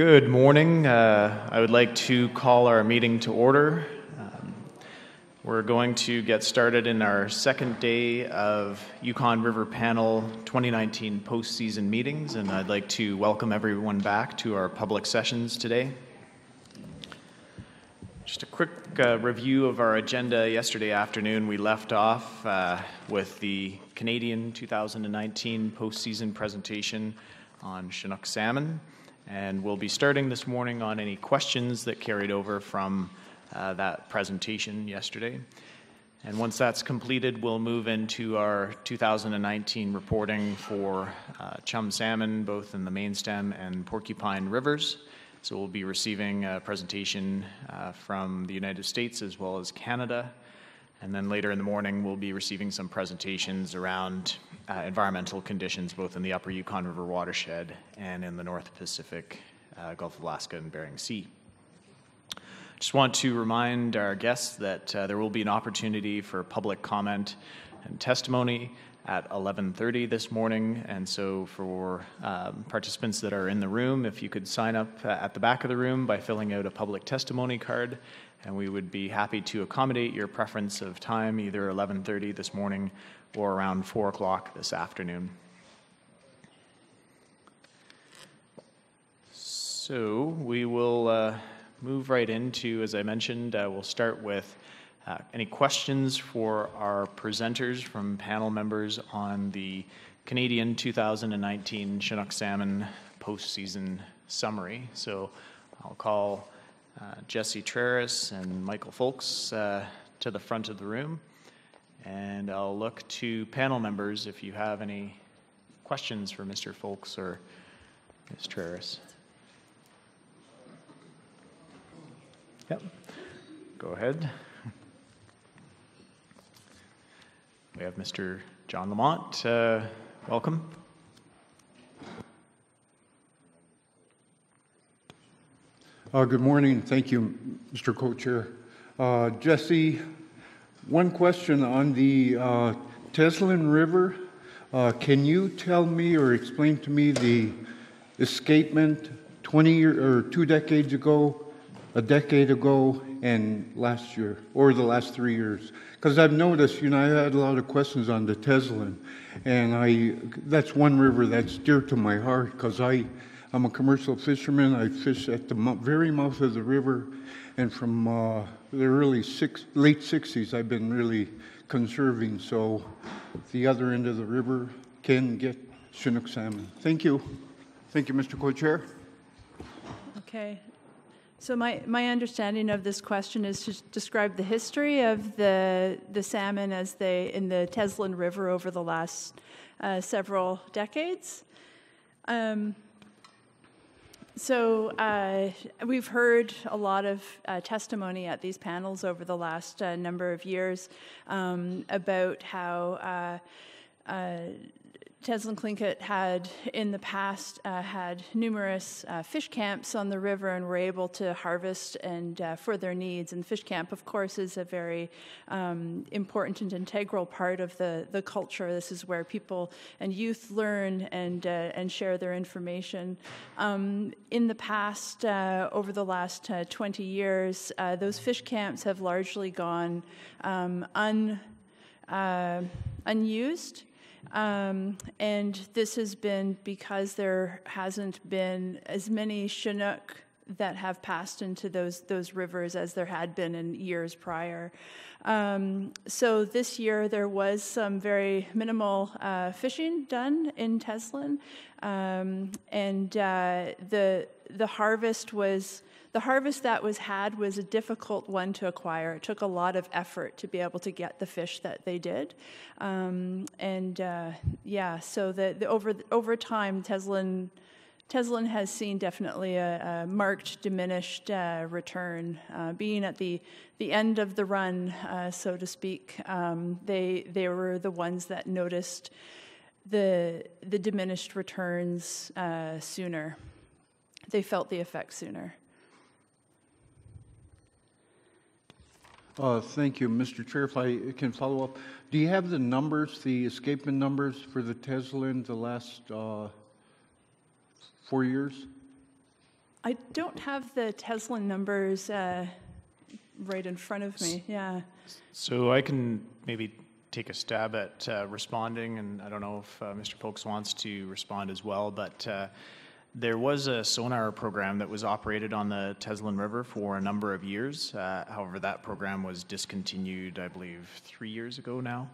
Good morning. Uh, I would like to call our meeting to order. Um, we're going to get started in our second day of Yukon River Panel 2019 postseason meetings, and I'd like to welcome everyone back to our public sessions today. Just a quick uh, review of our agenda. Yesterday afternoon, we left off uh, with the Canadian 2019 postseason presentation on Chinook salmon. And we'll be starting this morning on any questions that carried over from uh, that presentation yesterday. And once that's completed, we'll move into our 2019 reporting for uh, chum salmon, both in the mainstem and porcupine rivers. So we'll be receiving a presentation uh, from the United States as well as Canada. And then later in the morning, we'll be receiving some presentations around uh, environmental conditions both in the upper Yukon River watershed and in the North Pacific, uh, Gulf of Alaska, and Bering Sea. I just want to remind our guests that uh, there will be an opportunity for public comment and testimony at 11:30 this morning. And so, for um, participants that are in the room, if you could sign up uh, at the back of the room by filling out a public testimony card, and we would be happy to accommodate your preference of time, either 11:30 this morning or around 4 o'clock this afternoon. So we will uh, move right into, as I mentioned, uh, we'll start with uh, any questions for our presenters from panel members on the Canadian 2019 Chinook Salmon postseason summary. So I'll call uh, Jesse Traris and Michael Folkes uh, to the front of the room. And I'll look to panel members if you have any questions for Mr. Folkes or Ms. Traris. Yep. Go ahead. We have Mr. John Lamont. Uh, welcome. Uh, good morning. Thank you, Mr. Co-Chair. Uh, Jesse, one question on the uh, Teslin River. Uh, can you tell me or explain to me the escapement 20 year, or two decades ago, a decade ago, and last year, or the last three years? Because I've noticed, you know, I had a lot of questions on the Teslin, and I that's one river that's dear to my heart because I I'm a commercial fisherman. I fish at the very mouth of the river, and from uh, the early six, late 60s, I've been really conserving so the other end of the river can get Chinook salmon. Thank you. Thank you, Mr. Co-Chair. Okay. So my, my understanding of this question is to describe the history of the, the salmon as they in the Teslin River over the last uh, several decades. Um, so uh, we've heard a lot of uh, testimony at these panels over the last uh, number of years um, about how uh, uh, Teslin Tlingit had in the past uh, had numerous uh, fish camps on the river and were able to harvest and uh, for their needs. And fish camp, of course, is a very um, important and integral part of the, the culture. This is where people and youth learn and uh, and share their information. Um, in the past, uh, over the last uh, 20 years, those fish camps have largely gone um, un, unused. Um, and this has been because there hasn't been as many Chinook that have passed into those those rivers as there had been in years prior. Um, so this year there was some very minimal uh, fishing done in Teslin, um, and uh, the the harvest was the harvest that was had was a difficult one to acquire. It took a lot of effort to be able to get the fish that they did, um, and uh, yeah, so the, the, over over time, Teslin. Teslin has seen definitely a, a marked diminished uh, return. Uh, being at the, the end of the run, uh, so to speak, um, they, they were the ones that noticed the, the diminished returns uh, sooner. They felt the effect sooner. Uh, thank you, Mr. Chair. If I can follow up, do you have the numbers, the escapement numbers for the Teslin the last uh, four years? I don't have the Teslin numbers uh, right in front of me. Yeah. So I can maybe take a stab at uh, responding, and I don't know if uh, Mr. Folkes wants to respond as well, but uh, there was a sonar program that was operated on the Teslin River for a number of years. Uh, however, that program was discontinued, I believe, three years ago now.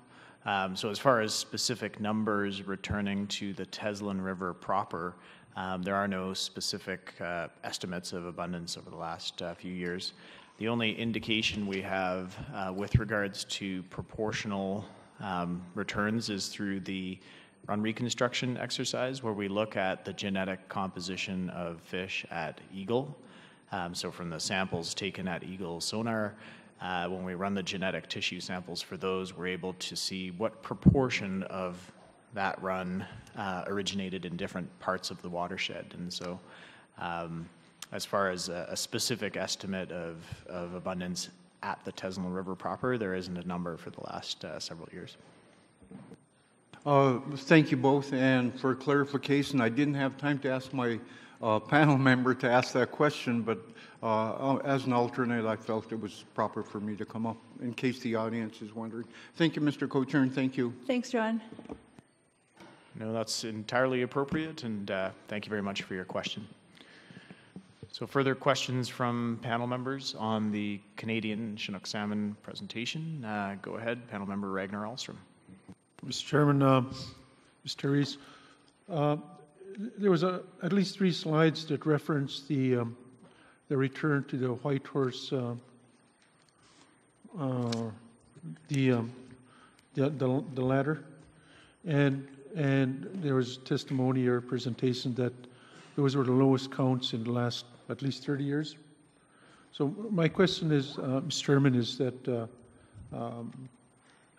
Um, so, as far as specific numbers returning to the Teslin River proper, um, there are no specific uh, estimates of abundance over the last uh, few years. The only indication we have uh, with regards to proportional um, returns is through the run reconstruction exercise, where we look at the genetic composition of fish at Eagle. Um, so, from the samples taken at Eagle sonar, uh, when we run the genetic tissue samples for those, we're able to see what proportion of that run uh, originated in different parts of the watershed. And so, um, as far as a, a, specific estimate of, of abundance at the Teslin River proper, there isn't a number for the last uh, several years. Uh, thank you both. And for clarification, I didn't have time to ask my uh, panel member to ask that question, but uh, as an alternate, I felt it was proper for me to come up in case the audience is wondering. Thank you, Mr. Co-Chair, and thank you. Thanks, John. No, that's entirely appropriate, and uh, thank you very much for your question. So, further questions from panel members on the Canadian Chinook salmon presentation? Uh, go ahead, panel member Ragnar Ahlstrom. Mr. Chairman, uh, Mr. Rees, uh, there was a, at least three slides that referenced the um, the return to the Whitehorse, uh, uh, the, um, the, the, the ladder, and and there was testimony or presentation that those were the lowest counts in the last at least 30 years. So my question is, uh, Mr. Chairman, is that uh, um,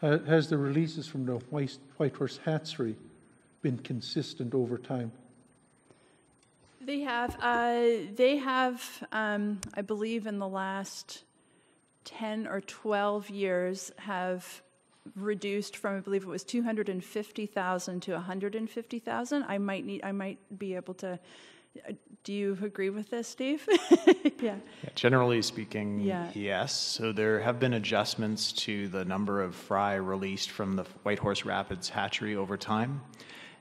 has the releases from the White, Whitehorse hatchery been consistent over time? They have. Uh, they have, um, I believe, in the last 10 or 12 years, have reduced from I believe it was 250,000 to 150,000. I might need. I might be able to. Uh, do you agree with this, Steve? yeah. Generally speaking, yeah. yes. So there have been adjustments to the number of fry released from the Whitehorse Rapids hatchery over time.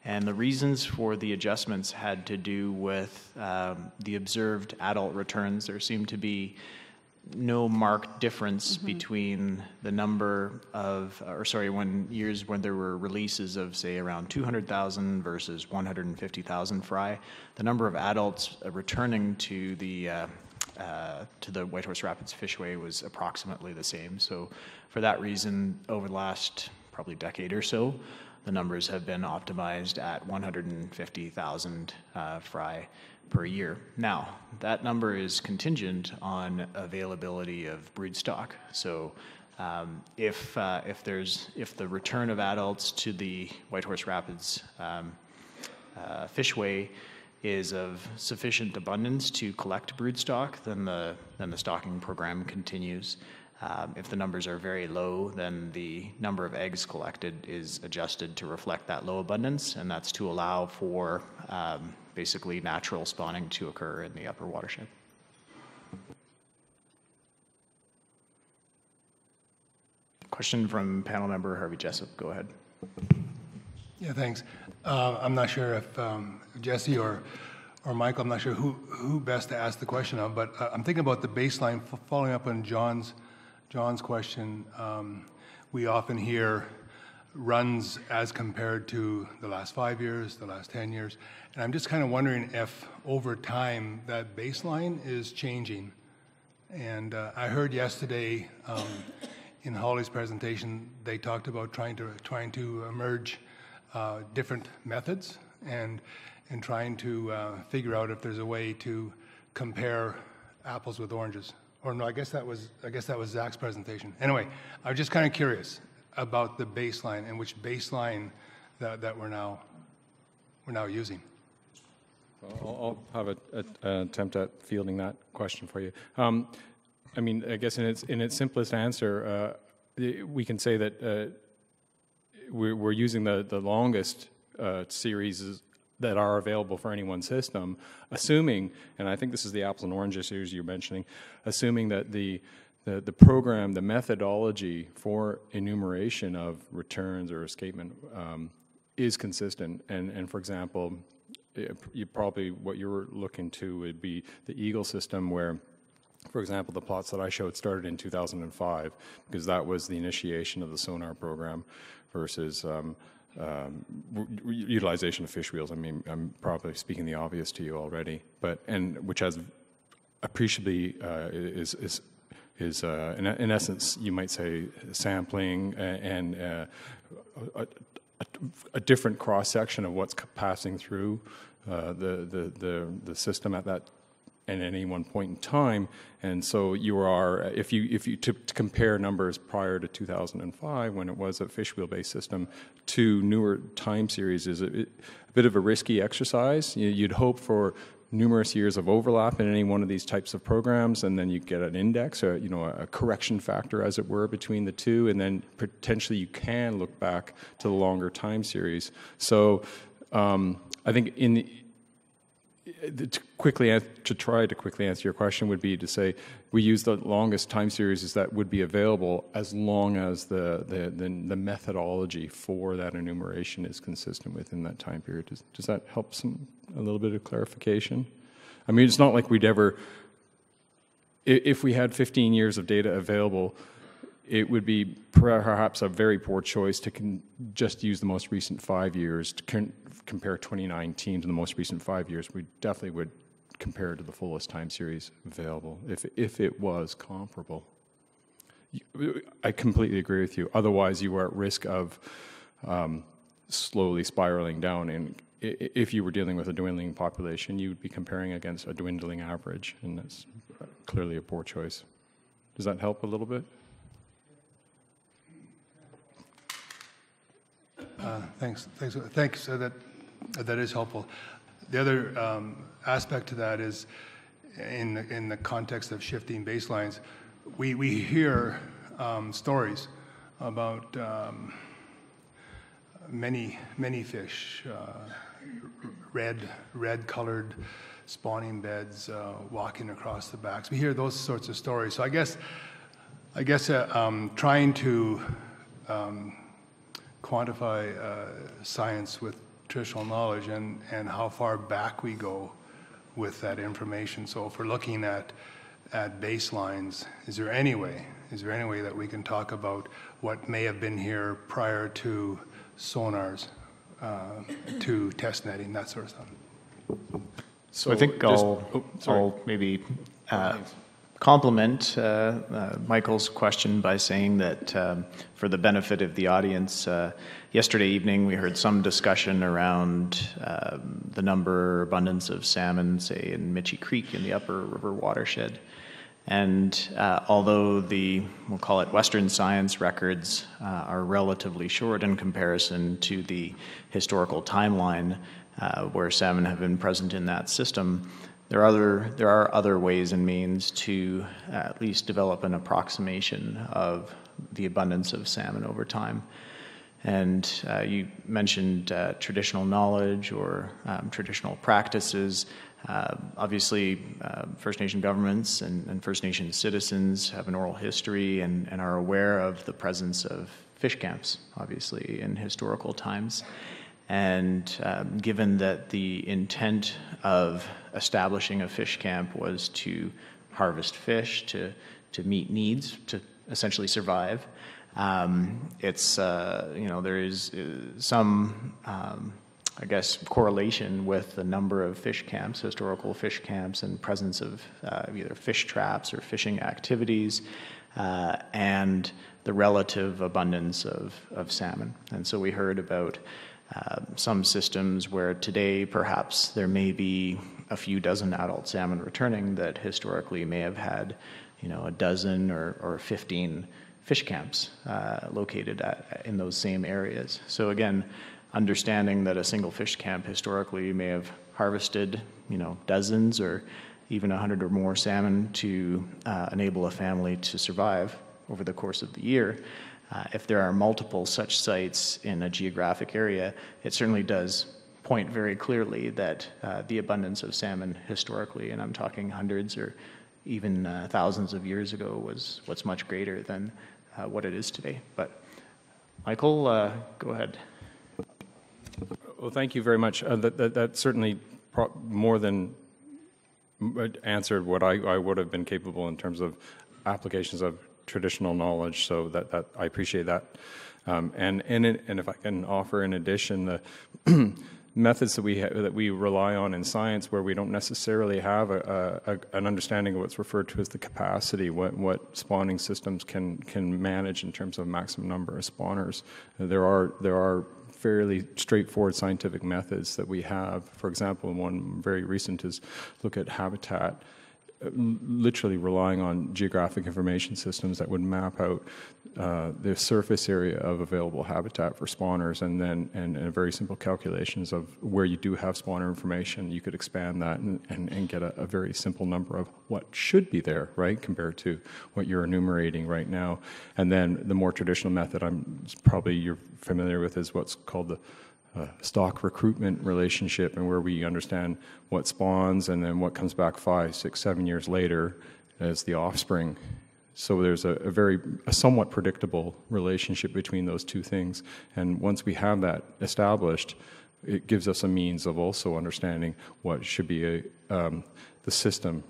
And the reasons for the adjustments had to do with um, the observed adult returns. There seemed to be no marked difference mm-hmm. between the number of, or sorry, when years when there were releases of, say, around 200,000 versus 150,000 fry, the number of adults uh, returning to the uh, uh, to the Whitehorse Rapids Fishway was approximately the same. So, for that reason, over the last probably decade or so, the numbers have been optimized at 150,000 uh, fry per year. Now, that number is contingent on availability of broodstock. So, um, if uh, if there's if the return of adults to the Whitehorse Rapids um, uh, fishway is of sufficient abundance to collect broodstock, then the then the stocking program continues. Um, if the numbers are very low, then the number of eggs collected is adjusted to reflect that low abundance, and that's to allow for um, basically natural spawning to occur in the upper watershed. Question from panel member Harvey Jessup. Go ahead. Yeah, thanks. Uh, I'm not sure if um, Jesse or or Michael, I'm not sure who, who best to ask the question of, but uh, I'm thinking about the baseline, following up on John's John's question, um, we often hear runs as compared to the last five years, the last 10 years. And I'm just kind of wondering if over time that baseline is changing. And uh, I heard yesterday um, in Holly's presentation, they talked about trying to, trying to emerge uh, different methods and, and trying to uh, figure out if there's a way to compare apples with oranges or no, I guess that was I guess that was Zach's presentation. Anyway, I was just kind of curious about the baseline and which baseline that, that we're now we're now using. I'll, I'll have an attempt at fielding that question for you. Um, I mean, I guess in its in its simplest answer, uh, we can say that uh, we're, we're, using the the longest uh, series that are available for any one system, assuming, and I think this is the apples and oranges series you're mentioning, assuming that the the, the program, the methodology for enumeration of returns or escapement um, is consistent. And, and for example, you probably what you're looking to would be the Eagle system where for example, the plots that I showed started in 2005 because that was the initiation of the sonar program versus um, um, utilization of fish wheels. I mean, I'm probably speaking the obvious to you already, but and which has appreciably uh, is is is uh, in, in, essence you might say sampling and, uh, a, a, a, different cross section of what's passing through uh, the, the the the system at that at any one point in time. And so you are, if you, if you to, to compare numbers prior to 2005, when it was a fish wheel based system, to newer time series is a, a bit of a risky exercise. You'd hope for numerous years of overlap in any one of these types of programs, and then you get an index, or you know, a correction factor, as it were, between the two, and then potentially you can look back to the longer time series. So um, I think in the, to quickly to try to quickly answer your question would be to say we use the longest time series that would be available as long as the, the, the, the, methodology for that enumeration is consistent within that time period. Does, does that help some a little bit of clarification? I mean, it's not like we'd ever, if we had 15 years of data available, it would be perhaps a very poor choice to just use the most recent five years to compare 2019 to the most recent five years. We definitely would compare to the fullest time series available if, if it was comparable. I completely agree with you. Otherwise, you are at risk of um, slowly spiraling down. And if you were dealing with a dwindling population, you would be comparing against a dwindling average, and that's clearly a poor choice. Does that help a little bit? Uh, thanks, thanks, thanks. Uh, that that is helpful. The other um, aspect to that is, in the, in the context of shifting baselines, we we hear um, stories about um, many many fish, uh, red red colored spawning beds uh, walking across the backs. We hear those sorts of stories. So I guess I guess uh, um, trying to um, quantify uh, science with traditional knowledge and, and how far back we go with that information. So if we're looking at, at baselines, is there any way, is there any way that we can talk about what may have been here prior to sonars, uh, to test netting, that sort of stuff? So I think just, I'll, oh, I'll maybe uh, complement uh, uh, Michael's question by saying that um, for the benefit of the audience, uh, yesterday evening we heard some discussion around um, the number, abundance of salmon, say in Michie Creek in the upper river watershed. And uh, although the, we'll call it Western science records, uh, are relatively short in comparison to the historical timeline uh, where salmon have been present in that system, there are other there are other ways and means to at least develop an approximation of the abundance of salmon over time. And uh, you mentioned uh, traditional knowledge or um, traditional practices. Uh, obviously, uh, First Nation governments and, and, First Nation citizens have an oral history and, and are aware of the presence of fish camps, obviously, in historical times. And um, given that the intent of establishing a fish camp was to harvest fish, to, to meet needs, to essentially survive, um, it's, uh, you know, there is uh, some, um, I guess, correlation with the number of fish camps, historical fish camps, and presence of uh, either fish traps or fishing activities, uh, and the relative abundance of, of salmon. And so we heard about uh, some systems where today perhaps there may be a few dozen adult salmon returning that historically may have had, you know, a dozen or, or 15 fish camps uh, located at, in those same areas. So again, understanding that a single fish camp historically may have harvested, you know, dozens or even 100 or more salmon to uh, enable a family to survive over the course of the year. Uh, if there are multiple such sites in a geographic area, it certainly does point very clearly that uh, the abundance of salmon historically, and I'm talking hundreds or even uh, thousands of years ago, was what's much greater than uh, what it is today. But Michael, uh, go ahead. Well, thank you very much. Uh, that, that, that certainly more than answered what I, I would have been capable in terms of applications of traditional knowledge. So that, that I appreciate that. Um, and, and, in- and if I can offer in addition, the methods that we, ha- that we rely on in science where we don't necessarily have a, a, a- an understanding of what's referred to as the capacity, what, what spawning systems can, can manage in terms of maximum number of spawners. There are, there are fairly straightforward scientific methods that we have. For example, one very recent is look at habitat, literally relying on geographic information systems that would map out uh, the surface area of available habitat for spawners, and then and, and very simple calculations of where you do have spawner information. You could expand that and, and, and get a, a very simple number of what should be there, right, compared to what you're enumerating right now. And then the more traditional method, I'm probably you're familiar with, is what's called the uh, stock recruitment relationship and where we understand what spawns and then what comes back five, six, seven years later as the offspring. So there's a, a very, a somewhat predictable relationship between those two things. And once we have that established, it gives us a means of also understanding what should be a, um, the system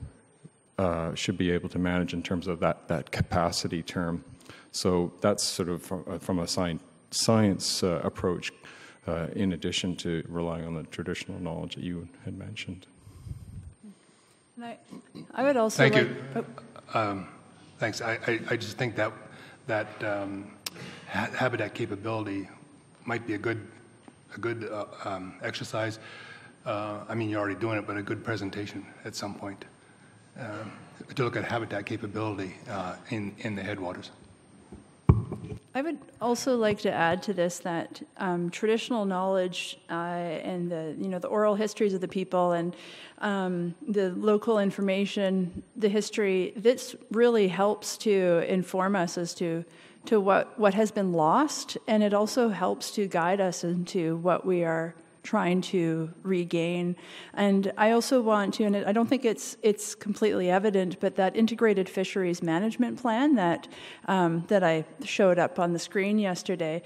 uh, should be able to manage in terms of that, that capacity term. So that's sort of from, from a science, science uh, approach, uh, in addition to relying on the traditional knowledge that you had mentioned. And I, I would also Thank like. you. oh, Um, Thanks. I, I, I just think that, that um, ha- habitat capability might be a good, a good uh, um, exercise. Uh, I mean, you're already doing it, but a good presentation at some point. Um, To look at habitat capability uh, in, in the headwaters. I would also like to add to this that um, traditional knowledge uh, and the you know the oral histories of the people and um, the local information, the history, this really helps to inform us as to to what what has been lost, and it also helps to guide us into what we are trying to regain. And I also want to, and I don't think it's it's completely evident, but that integrated fisheries management plan that um, that I showed up on the screen yesterday.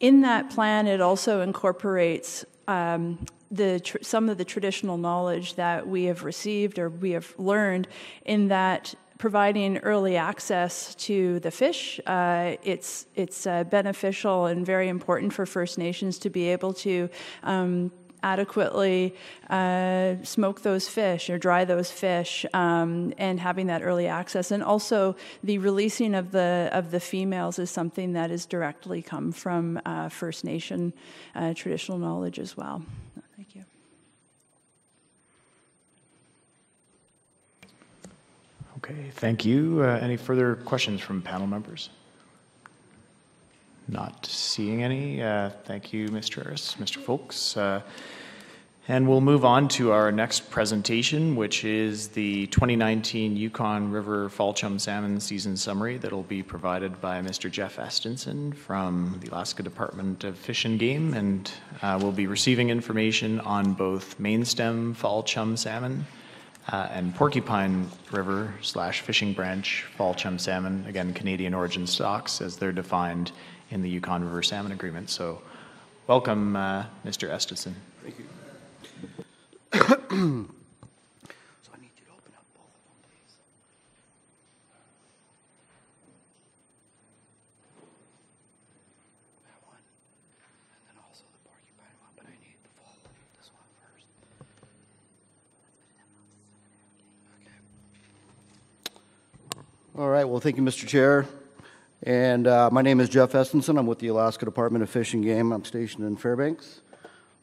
In that plan, it also incorporates um, the tr- some of the traditional knowledge that we have received or we have learned in that providing early access to the fish. Uh, it's it's uh, beneficial and very important for First Nations to be able to. Um, adequately uh, smoke those fish or dry those fish um, and having that early access and also the releasing of the of the females is something that has directly come from uh, First Nation uh, traditional knowledge as well. Thank you. Okay, thank you. Uh, any further questions from panel members? Not seeing any. Uh, thank you, Mr. Harris, Mr. Folkes. Uh, and we'll move on to our next presentation, which is the 2019 Yukon River Fall Chum Salmon Season Summary that'll be provided by Mr. Jeff Estensen from the Alaska Department of Fish and Game. And uh, we'll be receiving information on both mainstem fall chum salmon uh, and Porcupine River slash Fishing Branch fall chum salmon, again, Canadian origin stocks as they're defined in the Yukon River Salmon Agreement. So, welcome, uh, Mr. Estensen. Thank you to open up both of them, please. That one, and then also the porcupine one, but I need the full, this one first. Okay. All right, well, thank you, Mr. Chair. And uh, my name is Jeff Estensen. I'm with the Alaska Department of Fish and Game. I'm stationed in Fairbanks.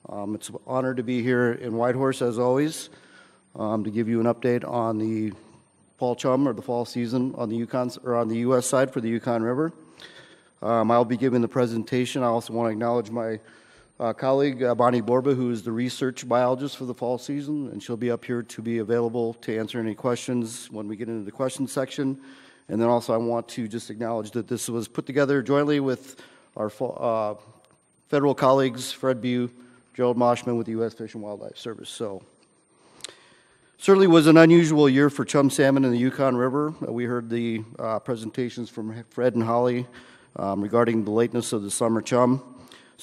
Um, It's an honor to be here in Whitehorse, as always, um, to give you an update on the fall chum or the fall season on the Yukon, or on the U.S. side for the Yukon River. Um, I'll be giving the presentation. I also want to acknowledge my uh, colleague, uh, Bonnie Borba, who is the research biologist for the fall season, and she'll be up here to be available to answer any questions when we get into the questions section. And then also, I want to just acknowledge that this was put together jointly with our uh, federal colleagues, Fred Bue, Gerald Maschmann with the U.S. Fish and Wildlife Service. So certainly was an unusual year for chum salmon in the Yukon River. Uh, We heard the uh, presentations from Fred and Holly um, regarding the lateness of the summer chum.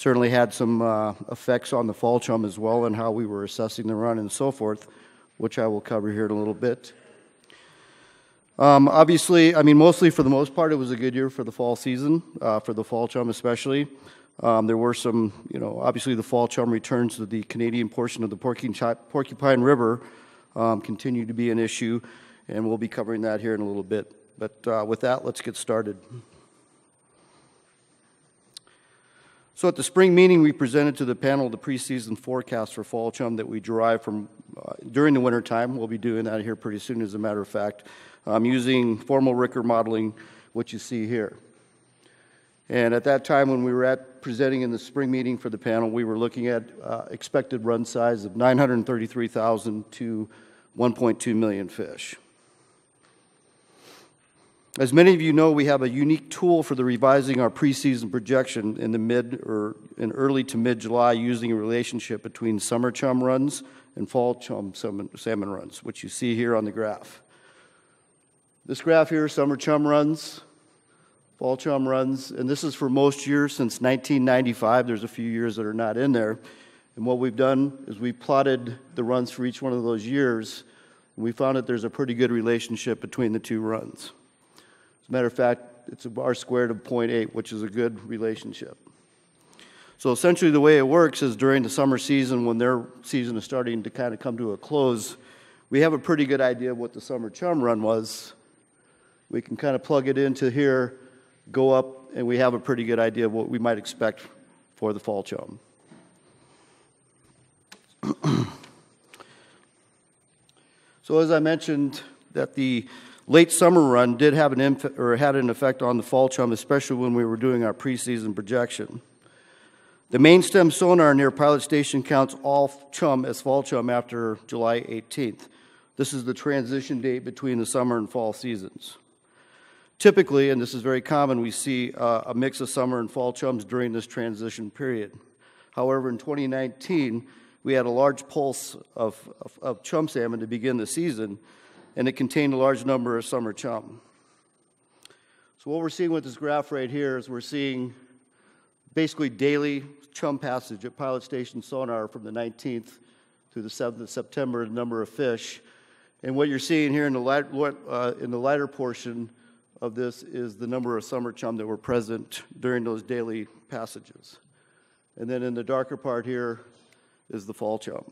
Certainly had some uh, effects on the fall chum as well and how we were assessing the run and so forth, which I will cover here in a little bit. Um, obviously, I mean, mostly for the most part, it was a good year for the fall season, uh, for the fall chum especially. Um, there were some, you know, obviously the fall chum returns to the Canadian portion of the Porcupine, River um, continue to be an issue, and we'll be covering that here in a little bit. But uh, with that, let's get started. So at the spring meeting, we presented to the panel the preseason forecast for fall chum that we derived from uh, during the wintertime. We'll be doing that here pretty soon, as a matter of fact, using formal Ricker modeling, which you see here. And at that time, when we were at presenting in the spring meeting for the panel, we were looking at uh, expected run size of 933,000 to 1.2 million fish. As many of you know, we have a unique tool for the revising our preseason projection in the mid or in early to mid July using a relationship between summer chum runs and fall chum salmon, salmon runs, which you see here on the graph. This graph here, summer chum runs, fall chum runs, and this is for most years since 1995. There's a few years that are not in there. And what we've done is we plotted the runs for each one of those years, and we found that there's a pretty good relationship between the two runs. Matter of fact, it's a r squared of 0.8, which is a good relationship. So essentially, the way it works is during the summer season, when their season is starting to kind of come to a close, we have a pretty good idea of what the summer chum run was. We can kind of plug it into here, go up, and we have a pretty good idea of what we might expect for the fall chum. so as I mentioned, that the late summer run did have an inf- or had an effect on the fall chum, especially when we were doing our preseason projection. The main stem sonar near Pilot Station counts all chum as fall chum after July 18th. This is the transition date between the summer and fall seasons. Typically, and this is very common, we see uh, a mix of summer and fall chums during this transition period. However, in 2019, we had a large pulse of, of, of chum salmon to begin the season, and it contained a large number of summer chum. So, what we're seeing with this graph right here is we're seeing basically daily chum passage at Pilot Station Sonar from the 19th through the 7th of September, the number of fish. And what you're seeing here in the, light, uh, in the lighter portion of this is the number of summer chum that were present during those daily passages. And then in the darker part here is the fall chum.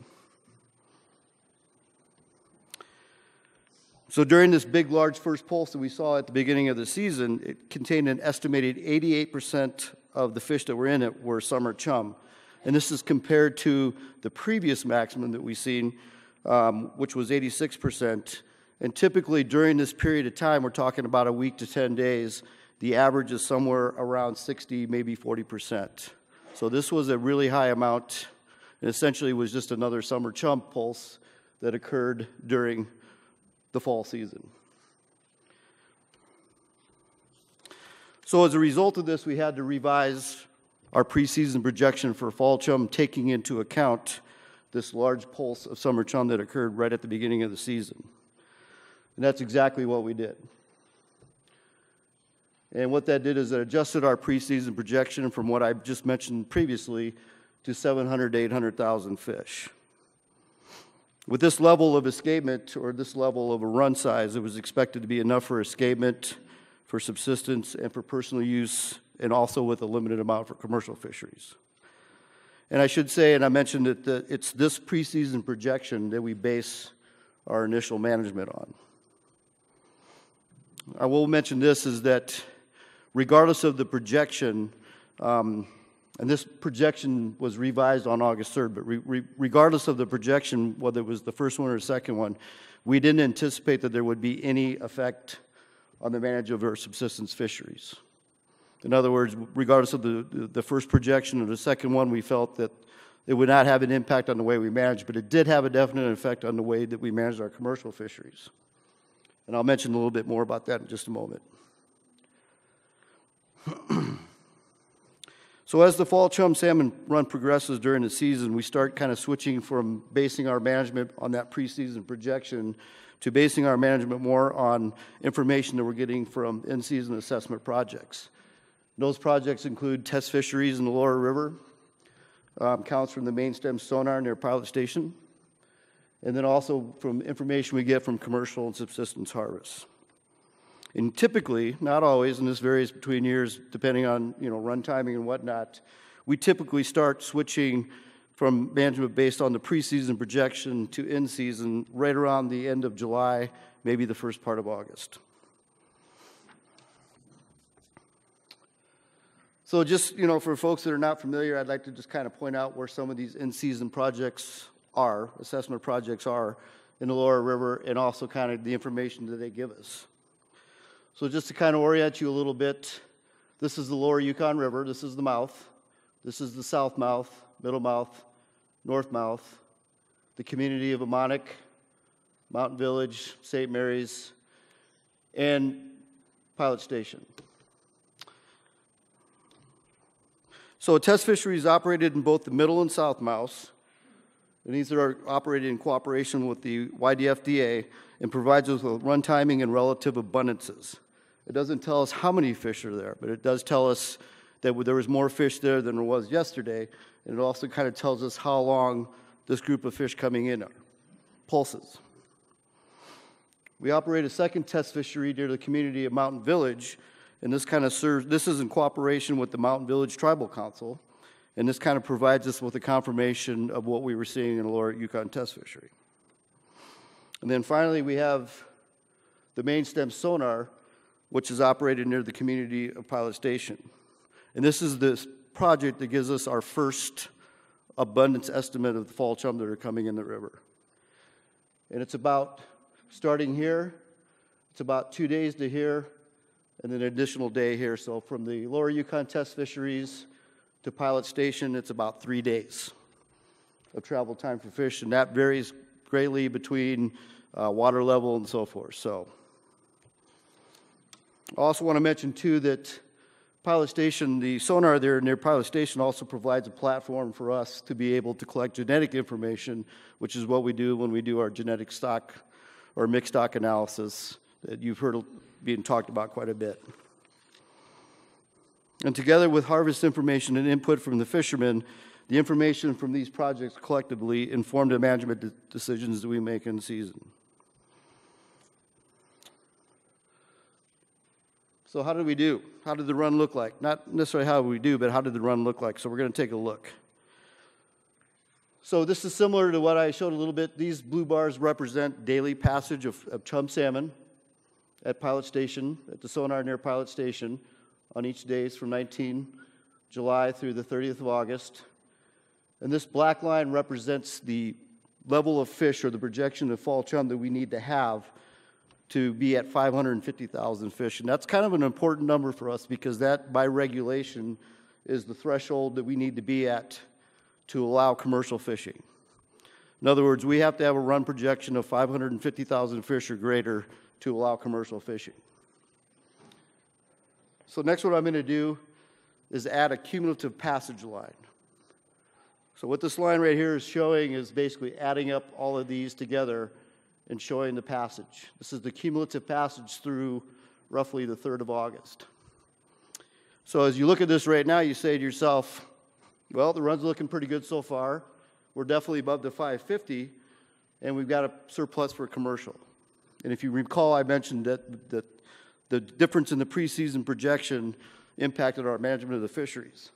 So during this big, large first pulse that we saw at the beginning of the season, it contained an estimated 88% of the fish that were in it were summer chum. And this is compared to the previous maximum that we've seen, um, which was 86%. And typically during this period of time, we're talking about a week to 10 days, the average is somewhere around 60, maybe 40%. So this was a really high amount, and essentially was just another summer chum pulse that occurred during the fall season. So, as a result of this, we had to revise our preseason projection for fall chum, taking into account this large pulse of summer chum that occurred right at the beginning of the season. And that's exactly what we did. And what that did is it adjusted our preseason projection from what I just mentioned previously to 700 to 800,000 fish. With this level of escapement or this level of a run size, it was expected to be enough for escapement, for subsistence, and for personal use, and also with a limited amount for commercial fisheries. And I should say, and I mentioned it, that it's this preseason projection that we base our initial management on. I will mention this is that regardless of the projection, um, and this projection was revised on August 3rd, but re- re- regardless of the projection, whether it was the first one or the second one, we didn't anticipate that there would be any effect on the management of our subsistence fisheries. In other words, regardless of the, the first projection or the second one, we felt that it would not have an impact on the way we manage, but it did have a definite effect on the way that we manage our commercial fisheries. And I'll mention a little bit more about that in just a moment. So as the fall chum salmon run progresses during the season, we start kind of switching from basing our management on that preseason projection to basing our management more on information that we're getting from in-season assessment projects. Those projects include test fisheries in the lower river, um, counts from the main stem sonar near Pilot Station, and then also from information we get from commercial and subsistence harvests. And typically, not always, and this varies between years depending on you know run timing and whatnot, we typically start switching from management based on the preseason projection to in season right around the end of July, maybe the first part of August. So just, you know, for folks that are not familiar, I'd like to just kind of point out where some of these in-season projects are, assessment projects are in the lower river, and also kind of the information that they give us. So just to kind of orient you a little bit, this is the lower Yukon River, this is the mouth, this is the south mouth, middle mouth, north mouth, the community of Emmonak, Mountain Village, St. Mary's, and Pilot Station. So a test fisheries operated in both the middle and south mouths, and these are operated in cooperation with the YDFDA and provides us with run timing and relative abundances. It doesn't tell us how many fish are there, but it does tell us that there was more fish there than there was yesterday, and it also kind of tells us how long this group of fish coming in are. Pulses. We operate a second test fishery near the community of Mountain Village, and this kind of serves, this is in cooperation with the Mountain Village Tribal Council, and this kind of provides us with a confirmation of what we were seeing in the lower Yukon test fishery. And then finally, we have the main stem sonar, which is operated near the community of Pilot Station. And this is the project that gives us our first abundance estimate of the fall chum that are coming in the river. And it's about starting here, it's about two days to here, and then an additional day here. So from the lower Yukon test fisheries to Pilot Station, it's about three days of travel time for fish, and that varies greatly between uh, water level and so forth. So I also want to mention too that Pilot Station, the sonar there near Pilot Station also provides a platform for us to be able to collect genetic information, which is what we do when we do our genetic stock or mixed stock analysis that you've heard being talked about quite a bit. And together with harvest information and input from the fishermen, the information from these projects collectively informed the management de- decisions that we make in season. So, how did we do? How did the run look like? Not necessarily how we do, but how did the run look like? So, we're going to take a look. So, this is similar to what I showed a little bit. These blue bars represent daily passage of, of chum salmon at Pilot Station, at the sonar near Pilot Station, on each days from 19 July through the 30th of August. And this black line represents the level of fish or the projection of fall chum that we need to have to be at 550,000 fish. And that's kind of an important number for us because that, by regulation, is the threshold that we need to be at to allow commercial fishing. In other words, we have to have a run projection of 550,000 fish or greater to allow commercial fishing. So, next, what I'm going to do is add a cumulative passage line. So, what this line right here is showing is basically adding up all of these together and showing the passage. This is the cumulative passage through roughly the 3rd of August. So, as you look at this right now, you say to yourself, well, the run's looking pretty good so far. We're definitely above the 550, and we've got a surplus for commercial. And if you recall, I mentioned that, that the difference in the preseason projection impacted our management of the fisheries.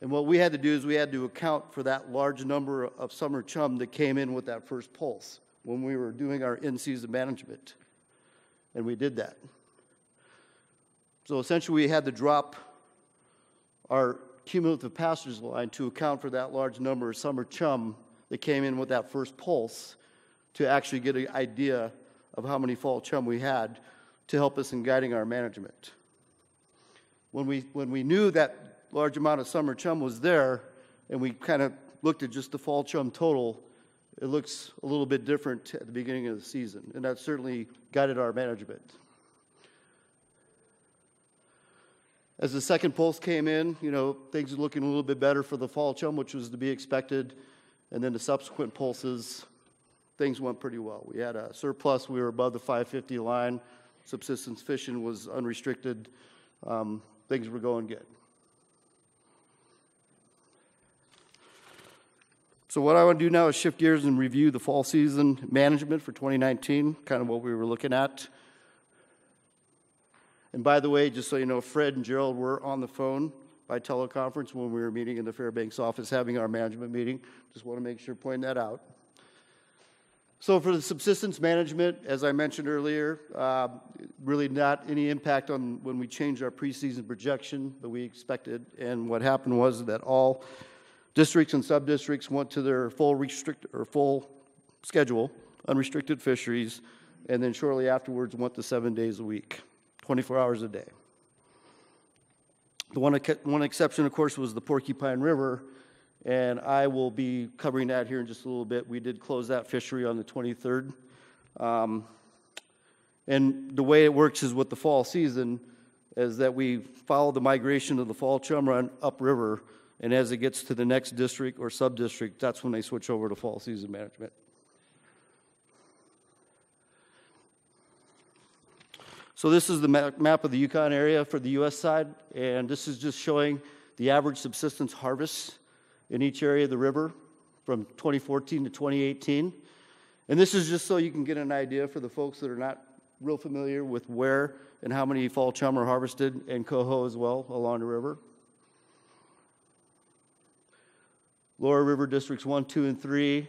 And what we had to do is we had to account for that large number of summer chum that came in with that first pulse when we were doing our in season management. And we did that. So essentially, we had to drop our cumulative passage line to account for that large number of summer chum that came in with that first pulse to actually get an idea of how many fall chum we had to help us in guiding our management. When we, when we knew that large amount of summer chum was there, and we kind of looked at just the fall chum total, it looks a little bit different at the beginning of the season, and that certainly guided our management. As the second pulse came in, you know, things were looking a little bit better for the fall chum, which was to be expected. And then the subsequent pulses, things went pretty well. We had a surplus, we were above the 550 line, subsistence fishing was unrestricted, um, things were going good. So what I want to do now is shift gears and review the fall season management for 2019, kind of what we were looking at. And by the way, just so you know, Fred and Gerald were on the phone by teleconference when we were meeting in the Fairbanks office having our management meeting. Just want to make sure, point that out. So for the subsistence management, as I mentioned earlier, uh, really not any impact on when we changed our preseason projection that we expected. And what happened was that all districts and sub-districts went to their full restrict, or full schedule, unrestricted fisheries, and then shortly afterwards went to seven days a week, 24 hours a day. The one, one exception, of course, was the Porcupine River, and I will be covering that here in just a little bit. We did close that fishery on the 23rd. Um, and the way it works is with the fall season is that we follow the migration of the fall chum run upriver, and as it gets to the next district or sub-district, that's when they switch over to fall season management. So this is the map of the Yukon area for the U.S. side, and this is just showing the average subsistence harvests in each area of the river from 2014 to 2018. And this is just so you can get an idea for the folks that are not real familiar with where and how many fall chum are harvested and coho as well along the river. Lower River Districts 1, 2, and 3.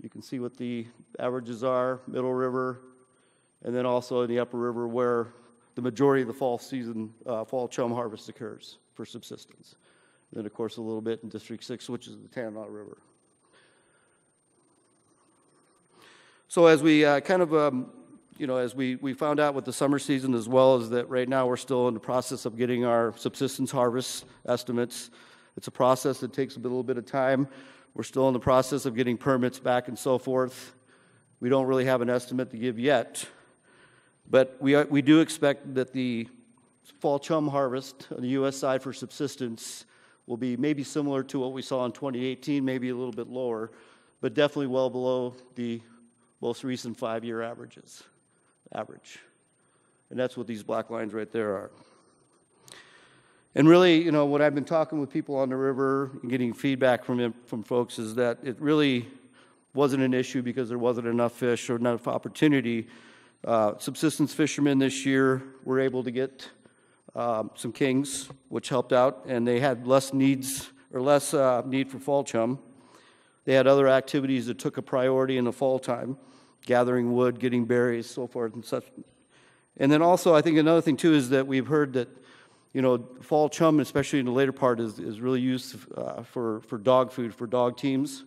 You can see what the averages are. Middle River, and then also in the upper river where the majority of the fall season, uh, fall chum harvest occurs for subsistence. And then, of course, a little bit in District 6, which is the Tanana River. So as we uh, kind of, um, you know, as we, we found out with the summer season as well, is that right now we're still in the process of getting our subsistence harvest estimates. It's a process that takes a little bit of time. We're still in the process of getting permits back and so forth. We don't really have an estimate to give yet, but we, are, we do expect that the fall chum harvest on the U.S. side for subsistence will be maybe similar to what we saw in 2018, maybe a little bit lower, but definitely well below the most recent five year averages. Average. And that's what these black lines right there are. And really, you know, what I've been talking with people on the river and getting feedback from, from folks is that it really wasn't an issue because there wasn't enough fish or enough opportunity uh, subsistence fishermen this year were able to get um, some kings, which helped out, and they had less needs or less uh, need for fall chum. They had other activities that took a priority in the fall time, gathering wood, getting berries, so forth and such. And then also, I think another thing too is that we've heard that, you know, fall chum, especially in the later part, is, is really used uh, for, for dog food, for dog teams.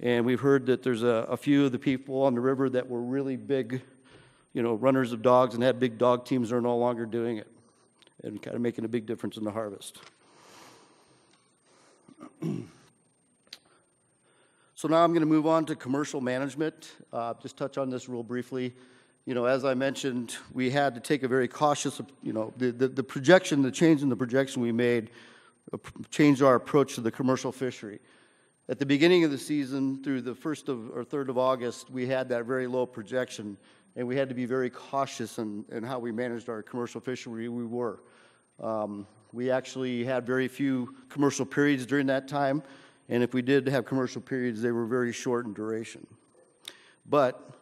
And we've heard that there's a, a few of the people on the river that were really big you know, runners of dogs and had big dog teams are no longer doing it and kind of making a big difference in the harvest. so now I'm going to move on to commercial management. Uh, just touch on this real briefly. You know, as I mentioned, we had to take a very cautious, you know, the, the, the projection, the change in the projection we made uh, changed our approach to the commercial fishery. At the beginning of the season, through the first of or third of August, we had that very low projection and we had to be very cautious in, in how we managed our commercial fishery. We were. Um, we actually had very few commercial periods during that time, and if we did have commercial periods, they were very short in duration. But,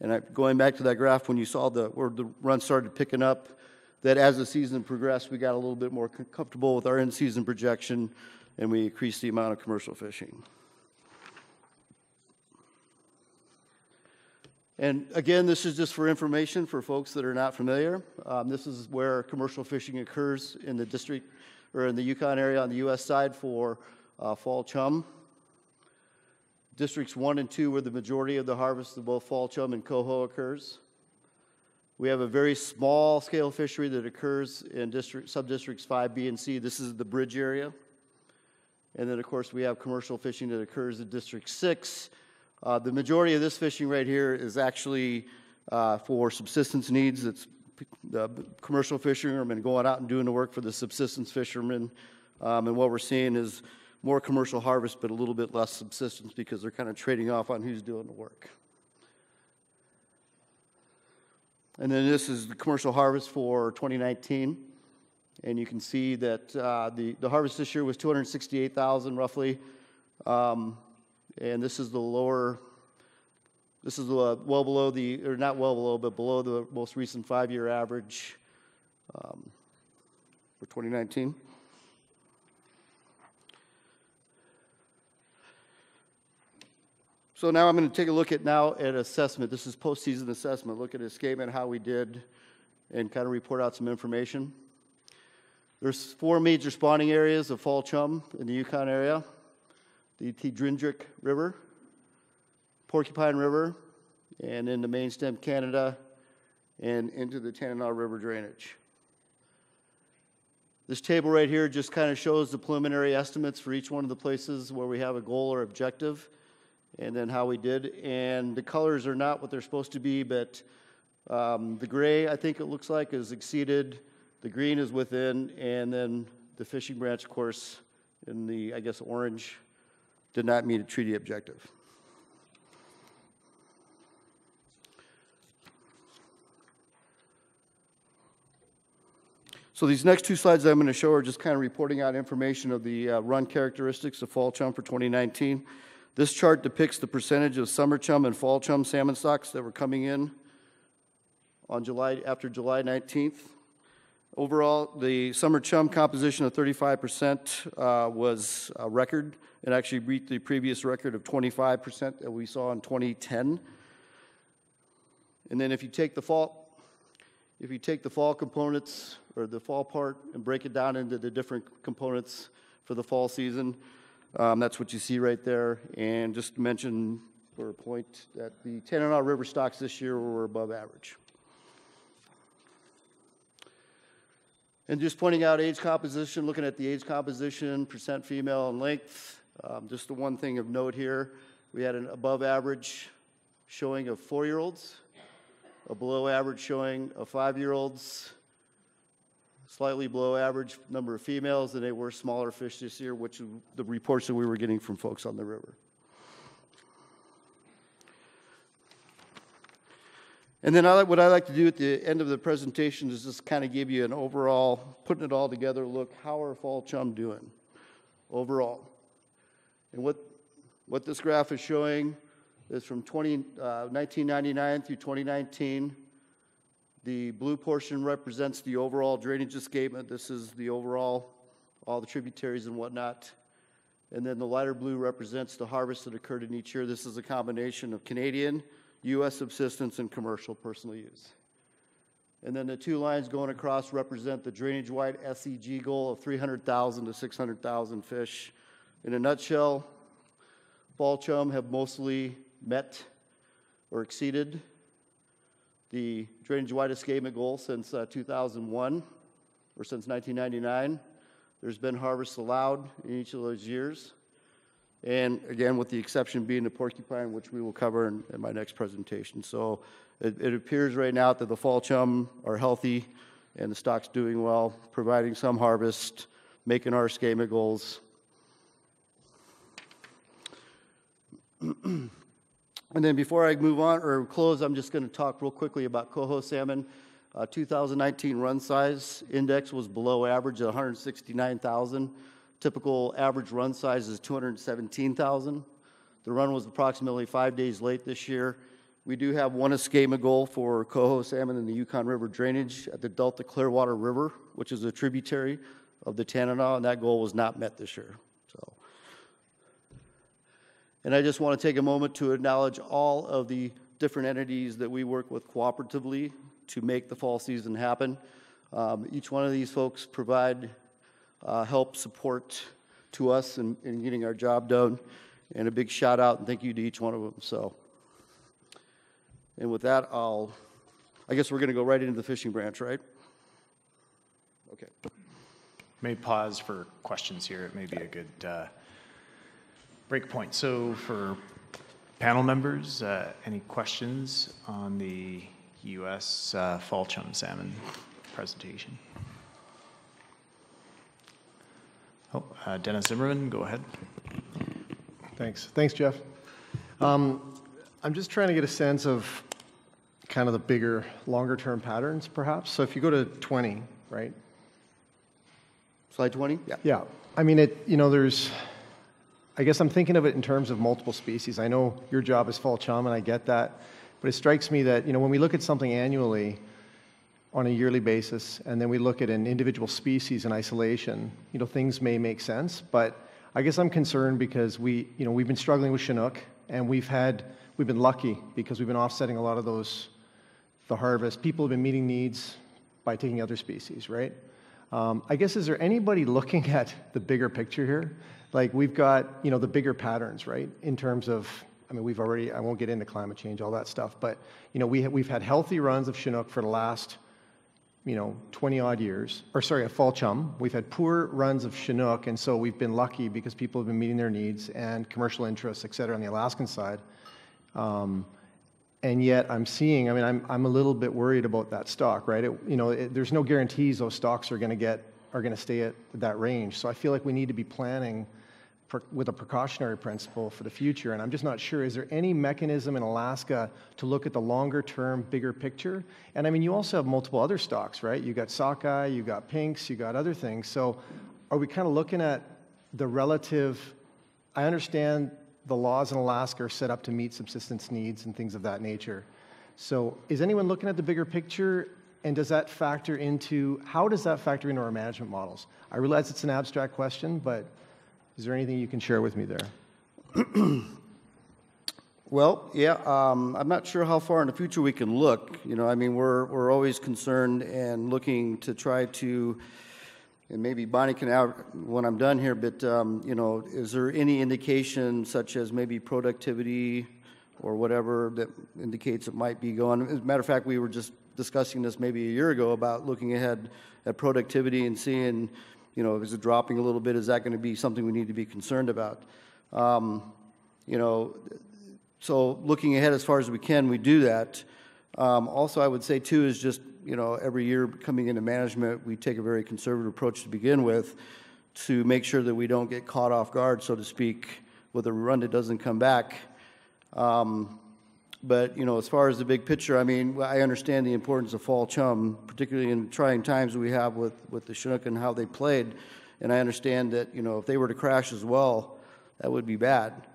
and I, going back to that graph when you saw the where the run started picking up, that as the season progressed, we got a little bit more comfortable with our in-season projection, and we increased the amount of commercial fishing. And again, this is just for information for folks that are not familiar. Um, this is where commercial fishing occurs in the district or in the Yukon area on the U.S. side for uh, fall chum. Districts 1 and 2, where the majority of the harvest of both fall chum and coho occurs. We have a very small scale fishery that occurs in district, sub-districts 5B and C. This is the bridge area. And then, of course, we have commercial fishing that occurs in District 6, uh, the majority of this fishing right here is actually uh, for subsistence needs. It's the commercial fishermen going out and doing the work for the subsistence fishermen. Um, and what we're seeing is more commercial harvest, but a little bit less subsistence because they're kind of trading off on who's doing the work. And then this is the commercial harvest for 2019. And you can see that uh, the, the harvest this year was 268,000 roughly. Um, and this is the lower, this is uh, well below the, or not well below, but below the most recent five year average um, for 2019. So now I'm going to take a look at now at assessment. This is postseason assessment. Look at escapement, how we did, and kind of report out some information. There's four major spawning areas of fall chum in the Yukon area: the Tidrindrick River, Porcupine River, and in the main stem Canada, and into the Tanana River drainage. This table right here just kind of shows the preliminary estimates for each one of the places where we have a goal or objective and then how we did. And the colors are not what they're supposed to be, but um, the gray, I think it looks like, is exceeded. The green is within, and then the fishing branch, of course, in the, I guess, orange, did not meet a treaty objective. So these next two slides I'm going to show are just kind of reporting out information of the uh, run characteristics of fall chum for 2019. This chart depicts the percentage of summer chum and fall chum salmon stocks that were coming in on July after July 19th. Overall, the summer chum composition of 35% uh, was a record and actually beat the previous record of 25% that we saw in 2010. And then if you take the fall, if you take the fall components or the fall part and break it down into the different components for the fall season, um, that's what you see right there. And just to mention for a point that the Tanana River stocks this year were above average. And just pointing out age composition, looking at the age composition, percent female and length. Um, just the one thing of note here, we had an above average showing of four year olds, a below average showing of five year olds, slightly below average number of females, and they were smaller fish this year, which the reports that we were getting from folks on the river. And then I, what I like to do at the end of the presentation is just kind of give you an overall, putting it all together, look, how are fall chum doing overall? And what, what this graph is showing is from 20, uh, 1999 through 2019. The blue portion represents the overall drainage escapement. This is the overall, all the tributaries and whatnot. And then the lighter blue represents the harvest that occurred in each year. This is a combination of Canadian, U.S. subsistence, and commercial personal use. And then the two lines going across represent the drainage-wide SEG goal of 300,000 to 600,000 fish. In a nutshell, fall chum have mostly met or exceeded the drainage-wide escapement goal since uh, 2001 or since 1999. There's been harvests allowed in each of those years. And again, with the exception being the porcupine, which we will cover in, in my next presentation. So it, it, appears right now that the fall chum are healthy and the stock's doing well, providing some harvest, making our escapement goals. and then before I move on or close, I'm just going to talk real quickly about coho salmon. Uh, 2019 run size index was below average at 169,000. Typical average run size is 217,000. The run was approximately five days late this year. We do have one escapement goal for coho salmon in the Yukon River drainage at the Delta Clearwater River, which is a tributary of the Tanana, and that goal was not met this year. And I just want to take a moment to acknowledge all of the different entities that we work with cooperatively to make the fall season happen. Um, each one of these folks provide uh, help, support to us in, in getting our job done. And a big shout out and thank you to each one of them. So, and with that, I'll, I guess we're going to go right into the fishing branch, right? Okay. May pause for questions here. It may be a good uh, break point. So, for panel members, uh, any questions on the U.S. uh, fall chum salmon presentation. Oh, uh, Dennis Zimmerman, go ahead. Thanks. Thanks, Jeff. Um, I'm just trying to get a sense of kind of the bigger, longer term patterns, perhaps. So if you go to 20, right? Slide 20? Yeah. Yeah. I mean, it, you know, there's, I guess I'm thinking of it in terms of multiple species. I know your job is fall chum, and I get that. But it strikes me that, you know, when we look at something annually on a yearly basis, and then we look at an individual species in isolation, you know, things may make sense. But I guess I'm concerned because we, you know, we've been struggling with Chinook, and we've had, we've been lucky because we've been offsetting a lot of those, the harvest. People have been meeting needs by taking other species, right? Um, I guess, is there anybody looking at the bigger picture here? Like, we've got, you know, the bigger patterns, right? In terms of, I mean, we've already, I won't get into climate change, all that stuff, but, you know, we, ha- we've had healthy runs of Chinook for the last, you know, 20 odd years, or sorry, a fall chum. We've had poor runs of Chinook, and so we've been lucky because people have been meeting their needs and commercial interests, et cetera, on the Alaskan side. Um, and yet I'm seeing, I mean, I'm, I'm a little bit worried about that stock, right? It, you know, it, there's no guarantees those stocks are going to get, are going to stay at that range. So I feel like we need to be planning with a precautionary principle for the future. And I'm just not sure, is there any mechanism in Alaska to look at the longer term, bigger picture? And I mean, you also have multiple other stocks, right? You got sockeye, you got pinks, you got other things. So are we kind of looking at the relative, I understand the laws in Alaska are set up to meet subsistence needs and things of that nature. So, is anyone looking at the bigger picture? And does that factor into how does that factor into our management models? I realize it's an abstract question, but is there anything you can share with me there? Well, yeah, um, I'm not sure how far in the future we can look. You know, I mean, we're, we're always concerned and looking to try to, and maybe Bonnie can out when I'm done here, but, um, you know, is there any indication such as maybe productivity or whatever that indicates it might be going? As a matter of fact, we were just discussing this maybe a year ago about looking ahead at productivity and seeing, you know, is it dropping a little bit? Is that going to be something we need to be concerned about? Um, you know, so looking ahead as far as we can, we do that. Um, also, I would say too is just you know every year coming into management, we take a very conservative approach to begin with, to make sure that we don't get caught off guard, so to speak, with a run that doesn't come back. Um, but you know, as far as the big picture, I mean, I understand the importance of fall chum, particularly in trying times we have with with the Chinook and how they played, and I understand that you know if they were to crash as well, that would be bad.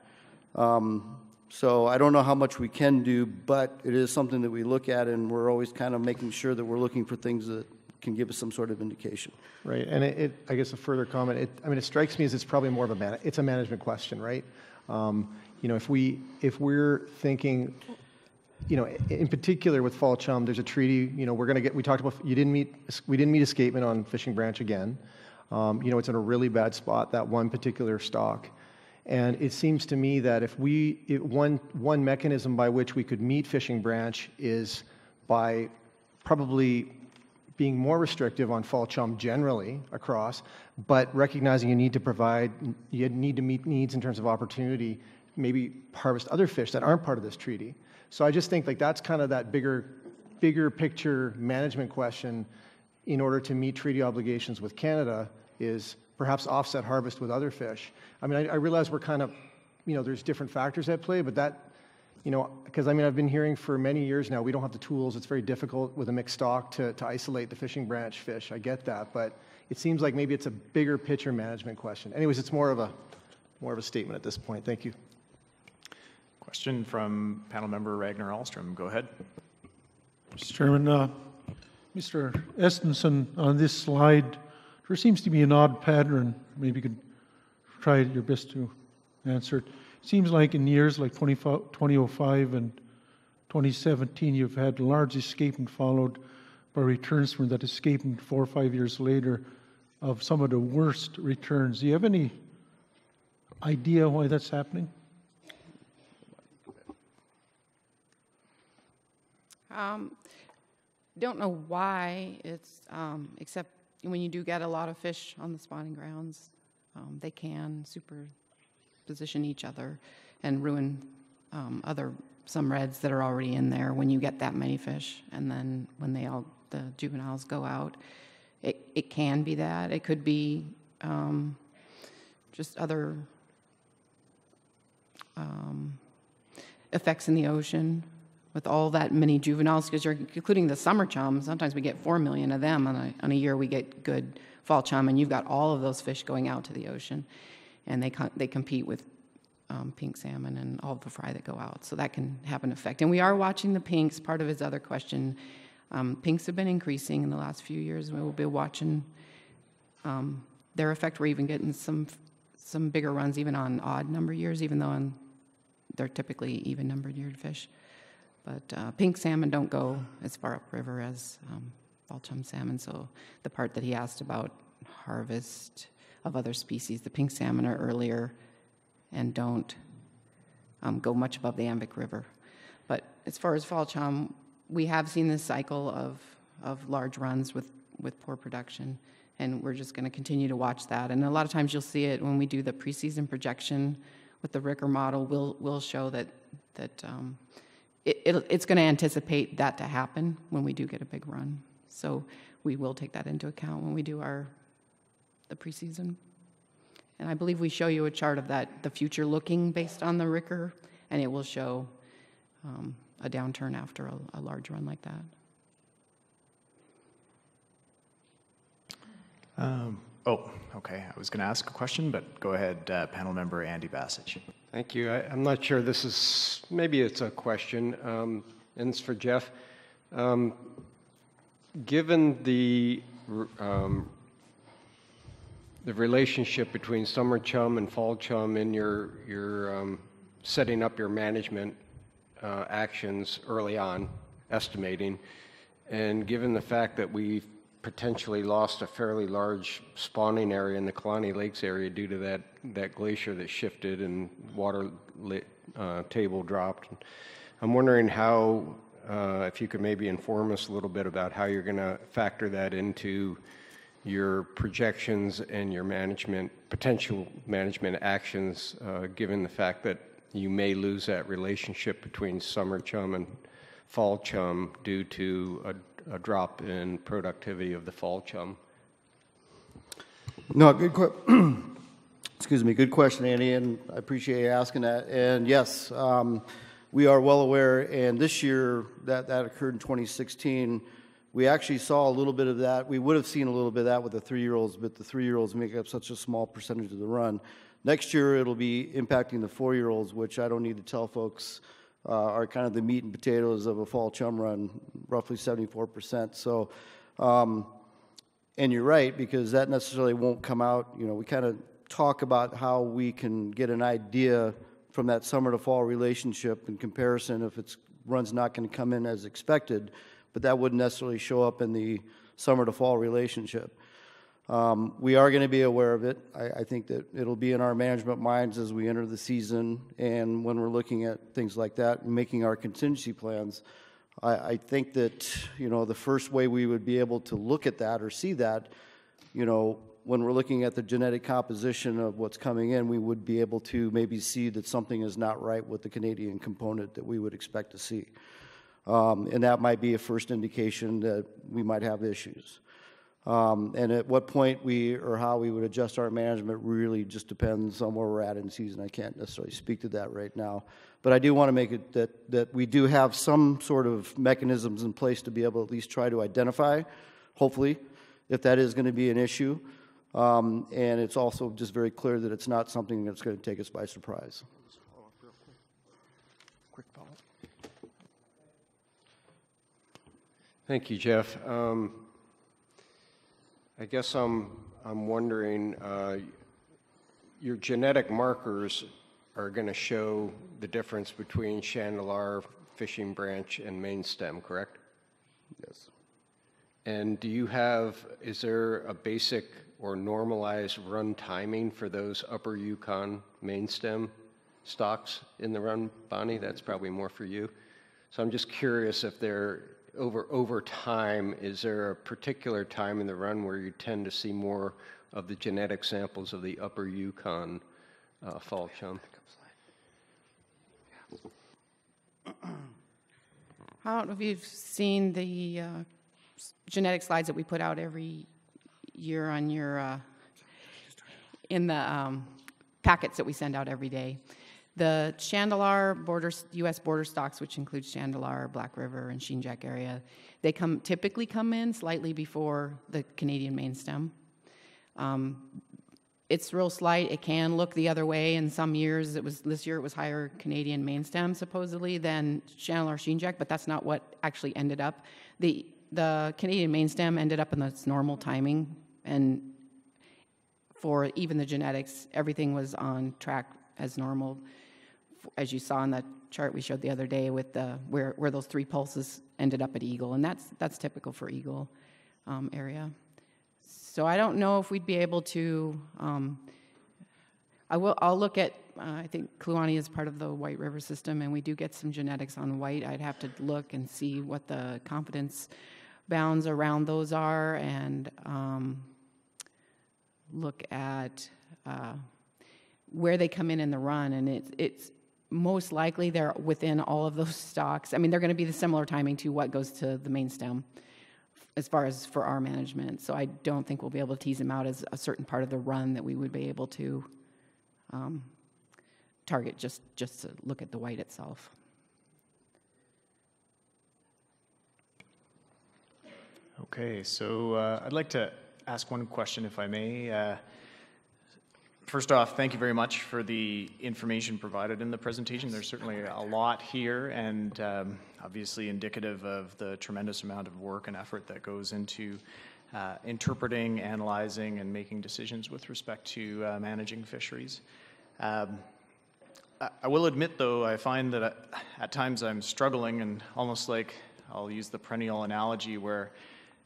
Um, so I don't know how much we can do, but it is something that we look at, and we're always kind of making sure that we're looking for things that can give us some sort of indication. Right, and it, it I guess a further comment. It, I mean, it strikes me as it's probably more of a man, it's a management question, right? Um, you know, if we if we're thinking, you know, in particular with fall chum, there's a treaty. You know, we're going to get. We talked about you didn't meet we didn't meet escapement on fishing branch again. Um, you know, it's in a really bad spot that one particular stock. And it seems to me that if we, it, one, one mechanism by which we could meet fishing branch is by probably being more restrictive on fall chum generally across, but recognizing you need to provide, you need to meet needs in terms of opportunity, maybe harvest other fish that aren't part of this treaty. So I just think like that's kind of that bigger, bigger picture management question in order to meet treaty obligations with Canada is perhaps offset harvest with other fish. I mean, I, I realize we're kind of, you know, there's different factors at play, but that, you know, because I mean, I've been hearing for many years now, we don't have the tools. It's very difficult with a mixed stock to, to isolate the fishing branch fish. I get that, but it seems like maybe it's a bigger picture management question. Anyways, it's more of a, more of a statement at this point. Thank you. Question from panel member Ragnar Alstrom. Go ahead. Mr. Chairman, uh, Mr. Estensen, on this slide, there seems to be an odd pattern. Maybe you could try your best to answer it. Seems like in years like 2005 and 2017, you've had large escapement followed by returns from that escapement four or five years later of some of the worst returns. Do you have any idea why that's happening? Um, don't know why it's, um, except when you do get a lot of fish on the spawning grounds, um, they can superposition each other and ruin um, other some reds that are already in there when you get that many fish, and then when they all, the juveniles go out. It, it can be that. It could be um, just other um, effects in the ocean with all that many juveniles, because you're including the summer chum. Sometimes we get four million of them on a, on a year. We get good fall chum, and you've got all of those fish going out to the ocean, and they they compete with um, pink salmon and all the fry that go out. So that can have an effect. And we are watching the pinks. Part of his other question, um, pinks have been increasing in the last few years. We will be watching um, their effect. We're even getting some some bigger runs even on odd number years, even though on, they're typically even numbered year fish. But uh, pink salmon don't go as far upriver as um, chum salmon. So the part that he asked about harvest of other species, the pink salmon are earlier and don't um, go much above the Anvik River. But as far as fall chum, we have seen this cycle of, of large runs with, with poor production, and we're just going to continue to watch that. And a lot of times you'll see it when we do the preseason projection with the Ricker model. We'll, we'll show that, that um, it, it'll- it's going to anticipate that to happen when we do get a big run. So we will take that into account when we do our the preseason. And I believe we show you a chart of that, the future looking based on the Ricker, and it will show um, a downturn after a, a large run like that. Oh, okay. I was going to ask a question, but go ahead, uh, panel member Andy Bassich. Thank you. I, I'm not sure this is, maybe it's a question, um, and it's for Jeff. Um, given the, um, the relationship between summer chum and fall chum in your, your um, setting up your management uh, actions early on, estimating, and given the fact that we've potentially lost a fairly large spawning area in the Kluane Lakes area due to that, that glacier that shifted and water li- uh, table dropped. I'm wondering how, uh, if you could maybe inform us a little bit about how you're going to factor that into your projections and your management, potential management actions, uh, given the fact that you may lose that relationship between summer chum and fall chum due to a, a drop in productivity of the fall chum. No, good que- excuse me, good question, Andy, and I appreciate you asking that. And yes, um, we are well aware, and this year, that, that occurred in 2016, we actually saw a little bit of that. We would have seen a little bit of that with the three-year-olds, but the three-year-olds make up such a small percentage of the run. Next year, it'll be impacting the four-year-olds, which I don't need to tell folks uh, are kind of the meat and potatoes of a fall chum run, roughly 74%. So, um, and you're right, because that necessarily won't come out, you know, we kind of talk about how we can get an idea from that summer to fall relationship in comparison if it's, run's not going to come in as expected, but that wouldn't necessarily show up in the summer to fall relationship. Um, we are going to be aware of it. I, I think that it'll be in our management minds as we enter the season and when we're looking at things like that making our contingency plans. I, I think that, you know, the first way we would be able to look at that or see that, you know, when we're looking at the genetic composition of what's coming in, we would be able to maybe see that something is not right with the Canadian component that we would expect to see. Um, and that might be a first indication that we might have issues. Um, and at what point we or how we would adjust our management really just depends on where we're at in season. I can't necessarily speak to that right now. But I do want to make it that, that we do have some sort of mechanisms in place to be able to at least try to identify, hopefully, if that is going to be an issue. Um, and it's also just very clear that it's not something that's going to take us by surprise. Quick follow Thank you, Jeff. Um, I guess I'm, I'm wondering, uh, your genetic markers are going to show the difference between Chandalar, fishing branch, and main stem, correct? Yes. And do you have, is there a basic or normalized run timing for those upper Yukon main stem stocks in the run, Bonnie? That's probably more for you. So I'm just curious if there, over, over time, is there a particular time in the run where you tend to see more of the genetic samples of the upper Yukon uh, fall chum? I don't know if you've seen the uh, genetic slides that we put out every year on your, uh, in the um, packets that we send out every day. The Chandalar border, U.S. border stocks, which includes Chandalar, Black River, and Sheenjek area, they come typically come in slightly before the Canadian main stem. Um, it's real slight. It can look the other way. In some years, it was this year it was higher Canadian main stem supposedly than Chandalar Sheen Jack, but that's not what actually ended up. The the Canadian main stem ended up in its normal timing, and for even the genetics, everything was on track as normal. As you saw in that chart we showed the other day with the where where those three pulses ended up at Eagle, and that's that's typical for Eagle um, area. So I don't know if we'd be able to. Um, I will. I'll look at. Uh, I think Kluane is part of the White River system, and we do get some genetics on white. I'd have to look and see what the confidence bounds around those are, and um, look at uh, where they come in in the run. And it's it's most likely they're within all of those stocks. I mean, they're going to be the similar timing to what goes to the main stem as far as for our management. So I don't think we'll be able to tease them out as a certain part of the run that we would be able to um, target just, just to look at the white itself. Okay, so uh, I'd like to ask one question, if I may. Uh, First off, thank you very much for the information provided in the presentation. There's certainly a lot here, and um, obviously indicative of the tremendous amount of work and effort that goes into uh, interpreting, analyzing, and making decisions with respect to uh, managing fisheries. Um, I- will admit, though, I find that uh, at times I'm struggling, and almost like I'll use the perennial analogy where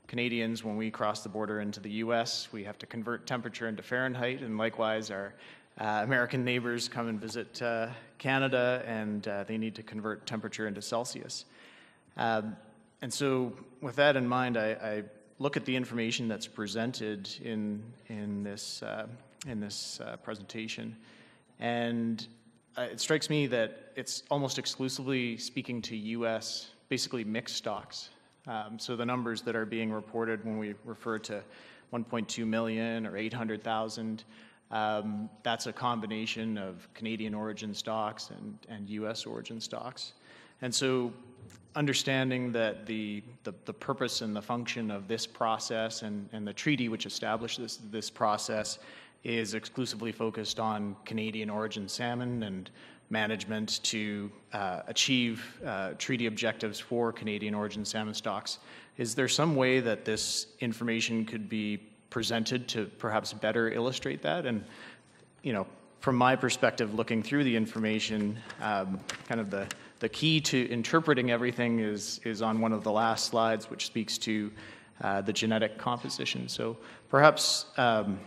Canadians, when we cross the border into the US, we have to convert temperature into Fahrenheit, and likewise, our uh, American neighbors come and visit uh, Canada and uh, they need to convert temperature into Celsius. Um, and so, with that in mind, I, I look at the information that's presented in, in this, uh, in this uh, presentation, and uh, it strikes me that it's almost exclusively speaking to US, basically mixed stocks. Um, so the numbers that are being reported when we refer to 1.2 million or 800,000, um, that's a combination of Canadian origin stocks and, and US origin stocks. And so understanding that the, the, the purpose and the function of this process and, and the treaty which establishes this process is exclusively focused on Canadian origin salmon and management to uh, achieve uh, treaty objectives for Canadian origin salmon stocks. Is there some way that this information could be presented to perhaps better illustrate that? And, you know, from my perspective, looking through the information, um, kind of the, the key to interpreting everything is, is on one of the last slides, which speaks to uh, the genetic composition. So perhaps um,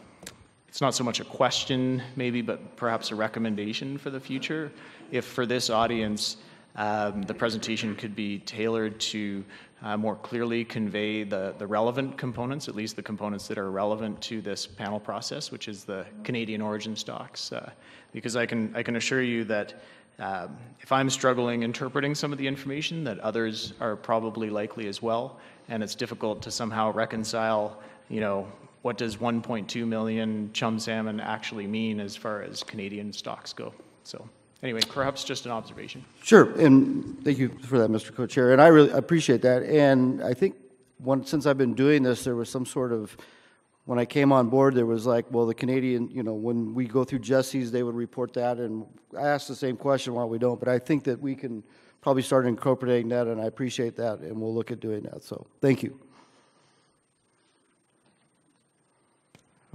it's not so much a question, maybe, but perhaps a recommendation for the future. If for this audience, um, the presentation could be tailored to uh, more clearly convey the, the relevant components, at least the components that are relevant to this panel process, which is the Canadian origin stocks. Uh, because I can, I can assure you that um, if I'm struggling interpreting some of the information, that others are probably likely as well, and it's difficult to somehow reconcile, you know, what does 1.2 million chum salmon actually mean as far as Canadian stocks go? So, anyway, perhaps just an observation. Sure, and thank you for that, Mr. Co-Chair, and I really appreciate that. And I think one, since I've been doing this, there was some sort of, when I came on board, there was like, well, the Canadian, you know, when we go through Jesse's, they would report that, and I asked the same question, why we don't, but I think that we can probably start incorporating that, and I appreciate that, and we'll look at doing that, so, thank you.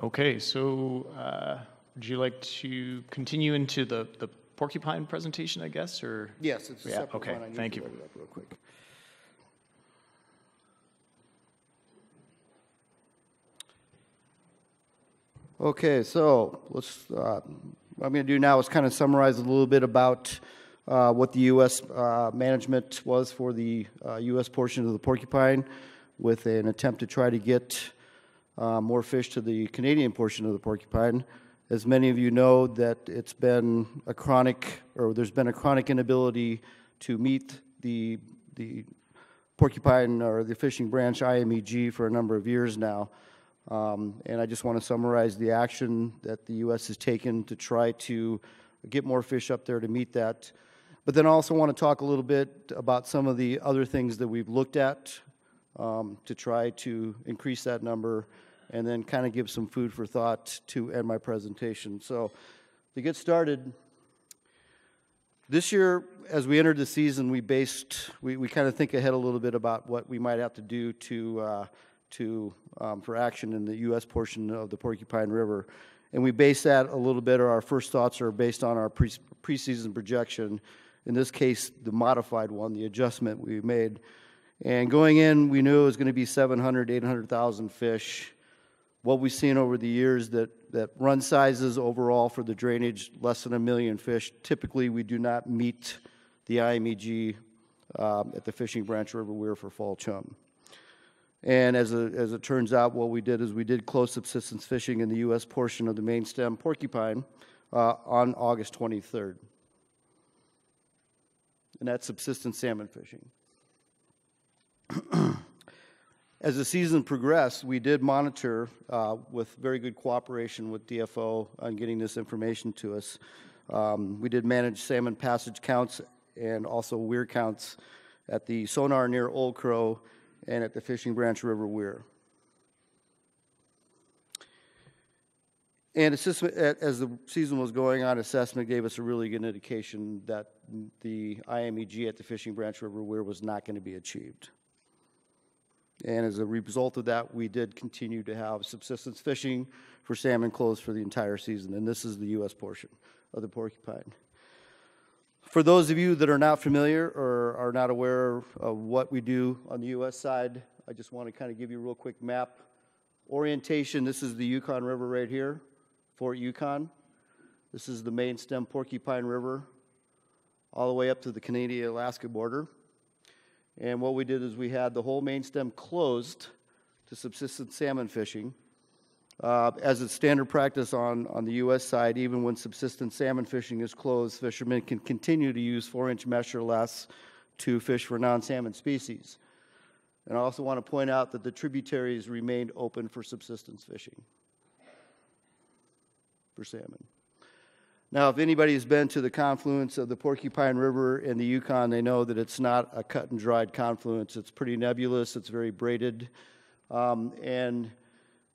Okay, so uh, would you like to continue into the, the porcupine presentation, I guess, or? Yes, it's a Yeah, separate okay, one. I need thank to you. load it up real quick. Okay, so let's, uh, what I'm going to do now is kind of summarize a little bit about uh, what the U.S. uh, management was for the uh, U.S. portion of the porcupine with an attempt to try to get uh, more fish to the Canadian portion of the porcupine. As many of you know, that it's been a chronic, or there's been a chronic inability to meet the, the porcupine or the fishing branch IMEG for a number of years now. Um, and I just want to summarize the action that the U.S. has taken to try to get more fish up there to meet that. But then I also want to talk a little bit about some of the other things that we've looked at um, to try to increase that number and then kind of give some food for thought to end my presentation. So to get started, this year, as we entered the season, we based, we, we kind of think ahead a little bit about what we might have to do to, uh, to, um, for action in the U.S. portion of the Porcupine River. And we base that a little bit, or our first thoughts are based on our pre- preseason projection. In this case, the modified one, the adjustment we made. And going in, we knew it was going to be 700, 800,000 fish. What we've seen over the years that, that run sizes overall for the drainage less than a million fish. Typically, we do not meet the IMEG um, at the Fishing Branch River Weir for fall chum. And as, a, as it turns out, what we did is we did close subsistence fishing in the U.S. portion of the main stem porcupine uh, on August 23rd. And that's subsistence salmon fishing. As the season progressed, we did monitor uh, with very good cooperation with DFO on getting this information to us. Um, we did manage salmon passage counts and also weir counts at the sonar near Old Crow and at the Fishing Branch River Weir. And as the season was going on, assessment gave us a really good indication that the IMEG at the Fishing Branch River Weir was not going to be achieved. And as a result of that, we did continue to have subsistence fishing for salmon closed for the entire season. And this is the U.S. portion of the porcupine. For those of you that are not familiar or are not aware of what we do on the U.S. side, I just want to kind of give you a real quick map. Orientation this is the Yukon River right here, Fort Yukon. This is the main stem Porcupine River, all the way up to the Canadian Alaska border. And what we did is we had the whole main stem closed to subsistence salmon fishing. Uh, as a standard practice on, on the U.S. side, even when subsistence salmon fishing is closed, fishermen can continue to use four inch mesh or less to fish for non salmon species. And I also want to point out that the tributaries remained open for subsistence fishing for salmon. Now, if anybody's been to the confluence of the Porcupine River and the Yukon, they know that it's not a cut and dried confluence. It's pretty nebulous, it's very braided. Um, and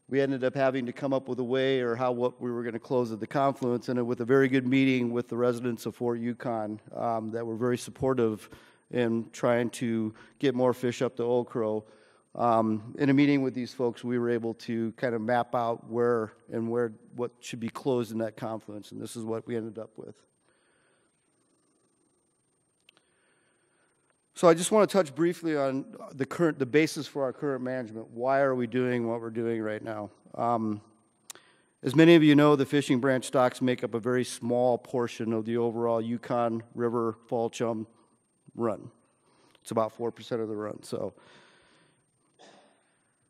we ended up having to come up with a way or how what we were going to close at the confluence, and with a very good meeting with the residents of Fort Yukon um, that were very supportive in trying to get more fish up to Old Crow. Um, in a meeting with these folks, we were able to kind of map out where and where what should be closed in that confluence, and this is what we ended up with. So I just want to touch briefly on the current, the basis for our current management. Why are we doing what we're doing right now? Um, as many of you know, the fishing branch stocks make up a very small portion of the overall Yukon River fall chum run. It's about 4% of the run. So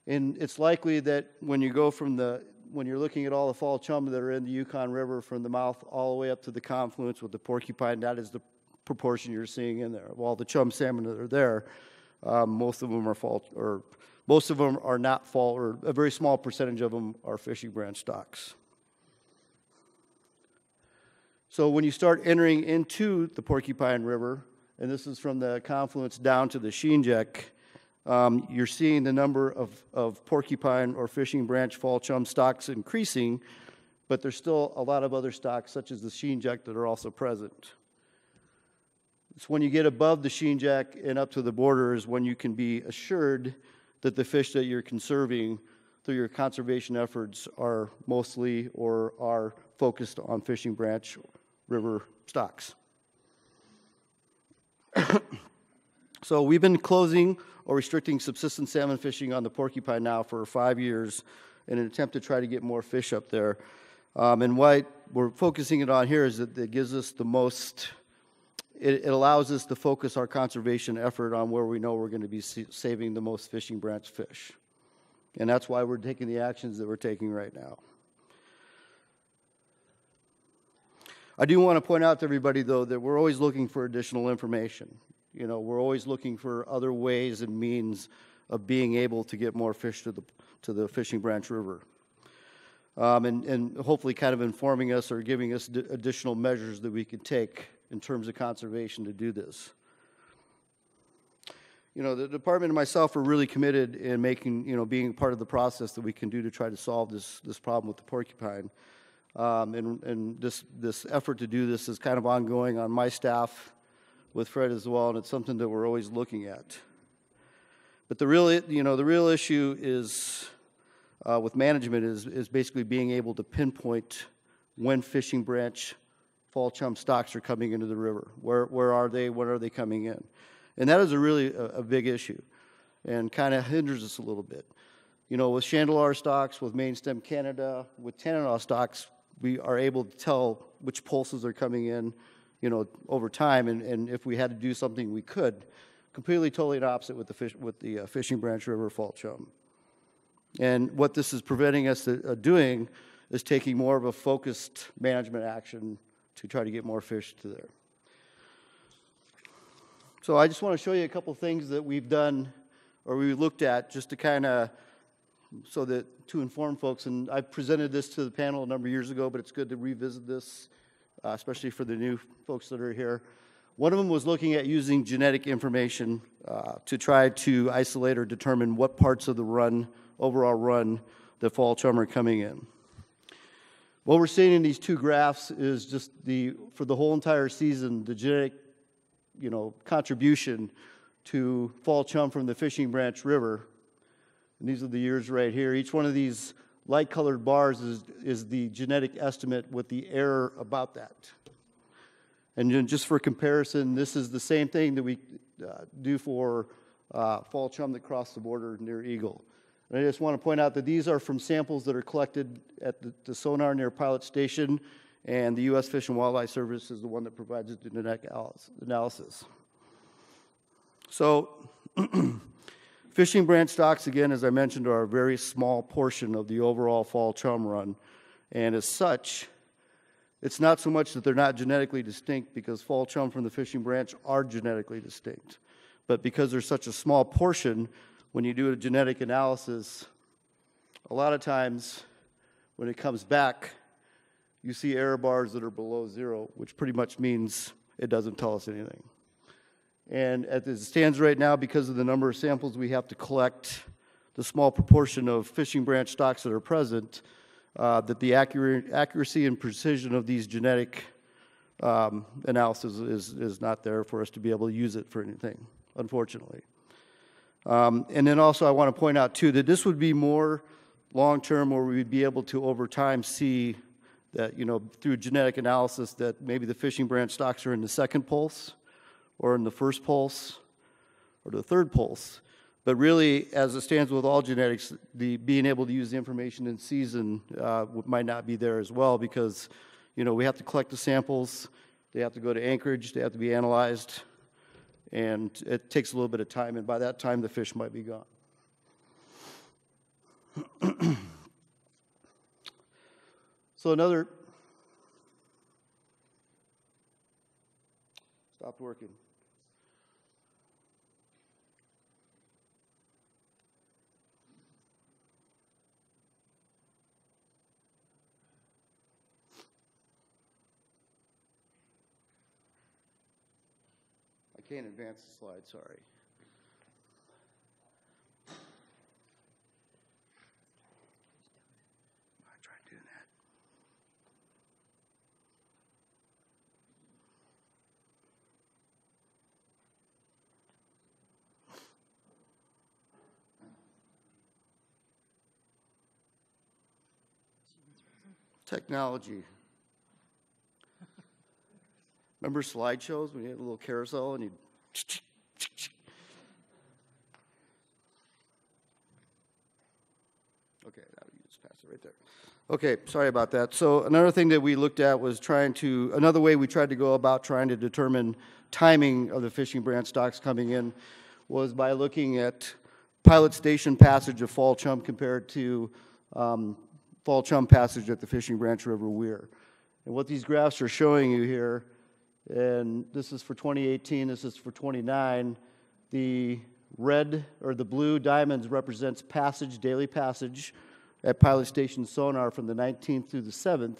and it's likely that when you go from the, when you're looking at all the fall chum that are in the Yukon River from the mouth all the way up to the confluence with the porcupine, that is the proportion you're seeing in there. While the chum salmon that are there, um, most of them are fall, or most of them are not fall, or a very small percentage of them are fishing branch stocks. So when you start entering into the Porcupine River, and this is from the confluence down to the Sheenjek, um, you're seeing the number of, of porcupine or fishing branch fall chum stocks increasing, but there's still a lot of other stocks, such as the sheenjek, that are also present. It's when you get above the sheenjek and up to the border is when you can be assured that the fish that you're conserving through your conservation efforts are mostly or are focused on fishing branch river stocks. so we've been closing or restricting subsistence salmon fishing on the porcupine now for five years in an attempt to try to get more fish up there. Um, and what we're focusing it on here is that it gives us the most, it, it allows us to focus our conservation effort on where we know we're going to be saving the most fishing branch fish. And that's why we're taking the actions that we're taking right now. I do want to point out to everybody, though, that we're always looking for additional information You know, we're always looking for other ways and means of being able to get more fish to the, to the Fishing Branch River. Um, and, and hopefully kind of informing us or giving us d- additional measures that we can take in terms of conservation to do this. You know, the department and myself are really committed in making, you know, being part of the process that we can do to try to solve this, this problem with the porcupine. Um, and, and this, this effort to do this is kind of ongoing on my staff with Fred as well, and it's something that we're always looking at. But the real, you know, the real issue is uh, with management is, is basically being able to pinpoint when fishing branch fall chum stocks are coming into the river. Where, where are they? When are they coming in? And that is a really a, a big issue and kind of hinders us a little bit. You know, with Chandalar stocks, with main stem Canada, with Tanana stocks, we are able to tell which pulses are coming in, you know, over time. And, and if we had to do something, we could. Completely, totally opposite with the, fish, with the uh, Fishing Branch River fall chum. And what this is preventing us uh, doing is taking more of a focused management action to try to get more fish to there. So I just want to show you a couple things that we've done or we looked at just to kind of so that to inform folks. And I presented this to the panel a number of years ago, but it's good to revisit this, uh, especially for the new folks that are here. One of them was looking at using genetic information uh, to try to isolate or determine what parts of the run, overall run, the fall chum are coming in. What we're seeing in these two graphs is just the, for the whole entire season, the genetic, you know, contribution to fall chum from the Fishing Branch River. And these are the years right here. Each one of these light colored bars is, is the genetic estimate with the error about that. And just for comparison, this is the same thing that we uh, do for uh, fall chum that cross the border near Eagle. And I just want to point out that these are from samples that are collected at the, the sonar near Pilot Station, and the U.S. Fish and Wildlife Service is the one that provides the genetic analysis. So, fishing branch stocks, again, as I mentioned, are a very small portion of the overall fall chum run. And as such, it's not so much that they're not genetically distinct because fall chum from the fishing branch are genetically distinct, but because there's such a small portion, when you do a genetic analysis, a lot of times when it comes back, you see error bars that are below zero, which pretty much means it doesn't tell us anything. And as it stands right now, because of the number of samples we have to collect, the small proportion of fishing branch stocks that are present, uh, that the accuracy and precision of these genetic um, analysis is, is not there for us to be able to use it for anything, unfortunately. Um, and then also, I want to point out too that this would be more long term, where we'd be able to over time see that, you know, through genetic analysis, that maybe the fishing branch stocks are in the second pulse, or in the first pulse, or the third pulse. But really, as it stands with all genetics, the being able to use the information in season uh, might not be there as well because, you know, we have to collect the samples, they have to go to Anchorage, they have to be analyzed, and it takes a little bit of time. And by that time, the fish might be gone. so another stopped working. Can't advance the slide, sorry. I tried doing that. Technology. Remember slideshows when you had a little carousel and you. Okay, you just pass it right there. Okay, sorry about that. So another thing that we looked at was trying to another way we tried to go about trying to determine timing of the fishing branch stocks coming in was by looking at pilot station passage of fall chum compared to um, fall chum passage at the fishing branch river weir. And what these graphs are showing you here and this is for 2018, this is for 29. The red or the blue diamonds represents passage, daily passage at Pilot Station Sonar from the 19th through the 7th.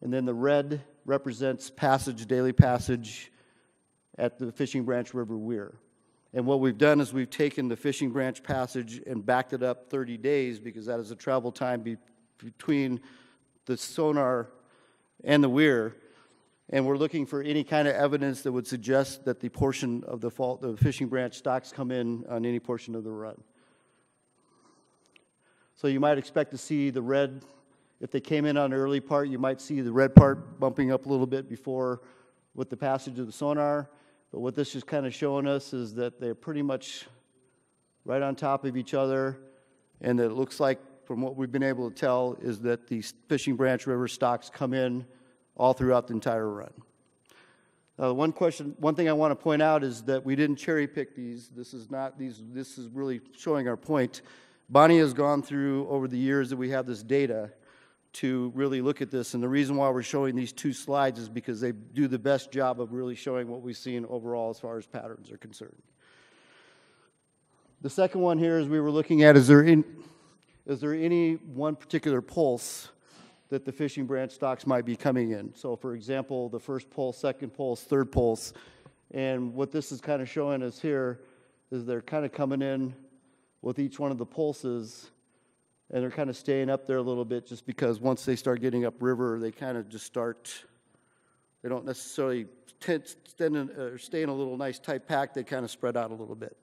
And then the red represents passage, daily passage at the Fishing Branch River Weir. And what we've done is we've taken the Fishing Branch passage and backed it up 30 days because that is the travel time be- between the sonar and the weir. And we're looking for any kind of evidence that would suggest that the portion of the fault, the Fishing Branch stocks come in on any portion of the run. So you might expect to see the red, if they came in on the early part, you might see the red part bumping up a little bit before with the passage of the sonar. But what this is kind of showing us is that they're pretty much right on top of each other, and that it looks like, from what we've been able to tell, is that the Fishing Branch River stocks come in all throughout the entire run. Uh, one question, one thing I want to point out is that we didn't cherry pick these. This is not these. This is really showing our point. Bonnie has gone through over the years that we have this data to really look at this, and the reason why we're showing these two slides is because they do the best job of really showing what we've seen overall as far as patterns are concerned. The second one here is we were looking at is there in, is there any one particular pulse that the fishing branch stocks might be coming in. So, for example, the first pulse, second pulse, third pulse. And what this is kind of showing us here is they're kind of coming in with each one of the pulses, and they're kind of staying up there a little bit just because once they start getting upriver, they kind of just start, they don't necessarily stand in, uh, stay in a little nice tight pack, they kind of spread out a little bit.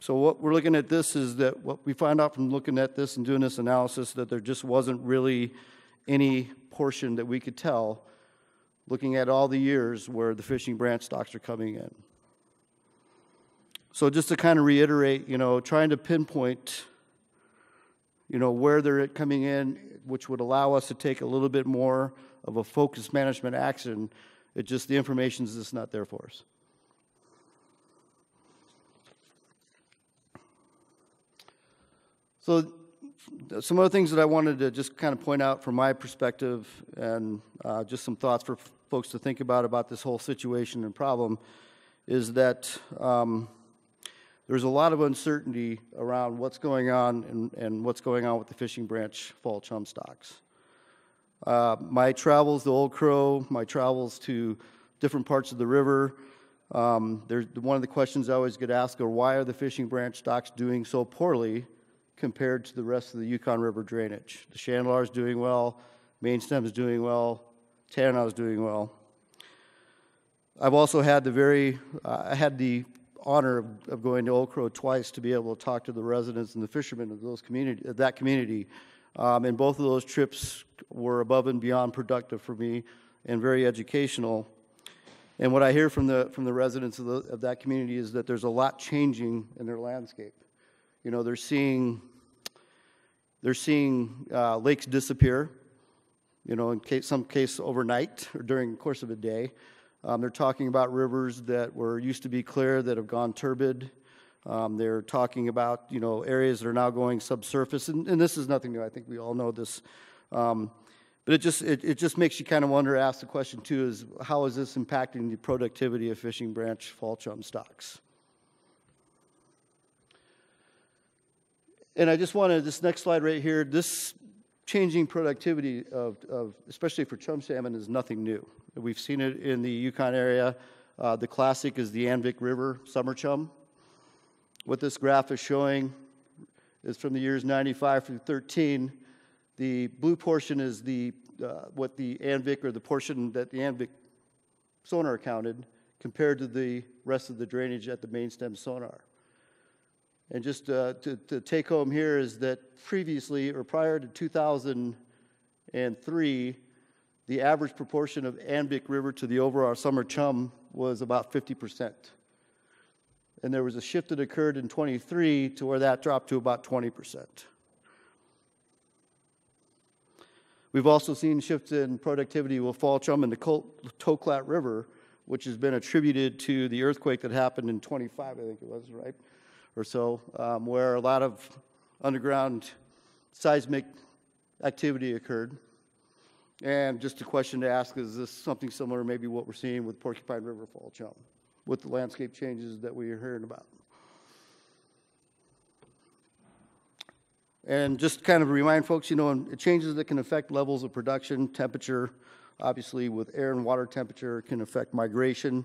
So what we're looking at this is that what we find out from looking at this and doing this analysis that there just wasn't really any portion that we could tell looking at all the years where the fishing branch stocks are coming in. So just to kind of reiterate, you know, trying to pinpoint, you know, where they're coming in, which would allow us to take a little bit more of a focused management action, it just the information is just not there for us. So, some other things that I wanted to just kind of point out from my perspective, and uh, just some thoughts for f- folks to think about about this whole situation and problem, is that um, there's a lot of uncertainty around what's going on and, and, what's going on with the fishing branch fall chum stocks. Uh, my travels to Old Crow, my travels to different parts of the river, um, one of the questions I always get asked are why are the fishing branch stocks doing so poorly compared to the rest of the Yukon River drainage. The Chandalar is doing well, Main Stem is doing well, Tanana is doing well. I've also had the very, uh, I had the honor of, of, going to Crow twice to be able to talk to the residents and the fishermen of those community, of that community. Um, and both of those trips were above and beyond productive for me and very educational. And what I hear from the, from the residents of, the, of that community is that there's a lot changing in their landscape. You know, they're seeing they're seeing uh, lakes disappear. You know, in case, some case overnight or during the course of a day. Um, they're talking about rivers that were used to be clear that have gone turbid. Um, they're talking about you know areas that are now going subsurface, and, and this is nothing new. I think we all know this. Um, but it just it, it just makes you kind of wonder, ask the question too, is how is this impacting the productivity of fishing branch fall chum stocks? And I just wanted this next slide right here. This changing productivity of, of especially for chum salmon is nothing new. We've seen it in the Yukon area. Uh, the classic is the Anvik River summer chum. What this graph is showing is from the years 95 through 13. The blue portion is the uh, what the Anvik or the portion that the Anvik sonar counted compared to the rest of the drainage at the mainstem sonar. And just uh, to, to take home here is that previously or prior to 2003, the average proportion of Anvik River to the overall summer chum was about 50%. And there was a shift that occurred in 23 to where that dropped to about 20%. We've also seen shifts in productivity with fall chum in the Toklat River, which has been attributed to the earthquake that happened in 25, I think it was, right? Or so, um, where a lot of underground seismic activity occurred. And just a question to ask, is this something similar, maybe what we're seeing with Porcupine River Fall Chum, with the landscape changes that we are hearing about? And just kind of remind folks, you know, changes that can affect levels of production, temperature, obviously with air and water temperature can affect migration.